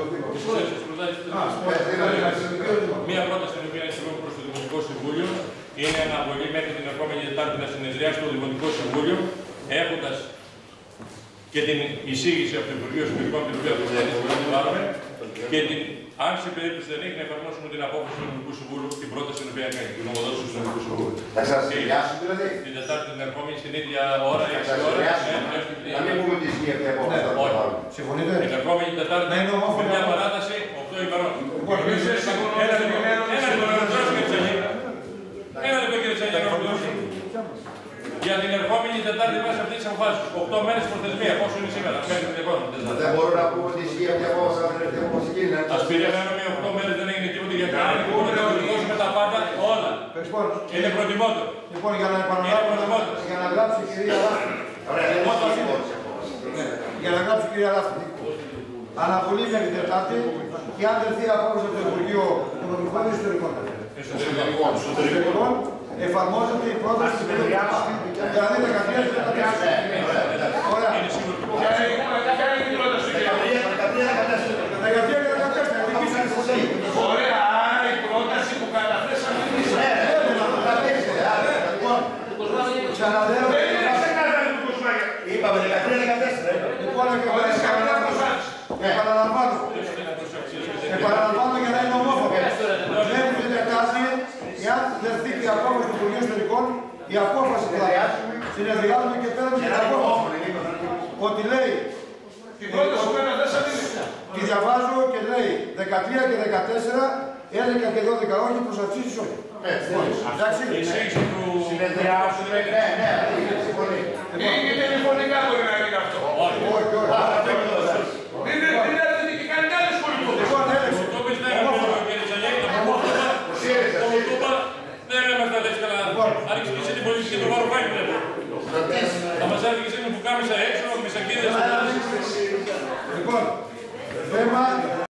Μία πρόταση την οποία έχει προ το Δημοτικό Συμβούλιο είναι αναβολή μέχρι την επόμενη Τετάρτη να συνεδριάσει το Δημοτικό Συμβούλιο έχοντας και την εισήγηση από το Υπουργείο Εσωτερικών την οποία αποφασίσαμε να την βάλουμε και την, αν σε περίπτωση δεν έχει να εφαρμόσουμε την απόφαση του Νομικού Συμβούλου, την πρόταση την οποία έκανε, την νομοδότηση του Νομικού Συμβούλου. Θα σας συνδυάσουν δηλαδή. Την Τετάρτη την ερχόμενη στην ίδια ώρα, Θα 6 σας ώρα. συνδυάσουν. ναι, ναι, Να μην πούμε τη ισχύει αυτή η απόφαση. Ναι, όχι. Συμφωνείτε; Την ερχόμενη Τετάρτη Ναι, είναι με ομόφωνα. μια παράταση 8 ημερών. Λοιπόν, Εμείς εμείς συμφωνούμε. συμφωνούμε. Ένα λεπτό, ένα λεπτό, να ολοκληρώσω, κύριε Τσαγί. Ένα λεπτό κύριε Τσαγί, να ολοκληρώσω. Για την ερχόμενη Τετάρτη βάσει αυτής της αποφάση. 8 μέρες προθεσμία. Πόσο είναι σήμερα, μέχρι την επόμενη Τετάρτη. Δεν μπορούμε να πούμε ότι ισχύει αυτή η απόφαση, αν δεν έχει απόφαση εκείνη. Α περιμένουμε 8 μέρες δεν έγινε τίποτα γιατί αν μπορούμε να ολοκληρώσουμε τα πάντα όλα. Είναι προτιμότερο. Λοιπόν, για να επαναλάβω, για να γράψει η κυρία Λάφτη. Ωραία, δεν Όταν ισχύει είναι- όμως η απόφαση. Ναι, Για να γράψει η κυρία Λάφτη. Αναβολή μέχρι την Τετάρτη και αν δεχθεί απόφαση από το Υπουργείο Οικονομικών ή Ιστορικών. Εσωτερικών. Εσωτερικών εφαρμόζεται η πρόταση του Υπουργείου. Δηλαδή 13 και 14. Ωραία. συνεδριάζουμε και παίρνουμε να. Ότι λέει. Την πρώτη δεν Τη διαβάζω και λέει 13 και 14, 11 και 12 όχι, προς αυξήσεις όχι. Εντάξει. Συνεδριάζουμε, ναι, ναι, ναι, συμφωνεί. Λοιπόν. Είναι και τηλεφωνικά μπορεί να γίνει αυτό. Όχι, όχι. God.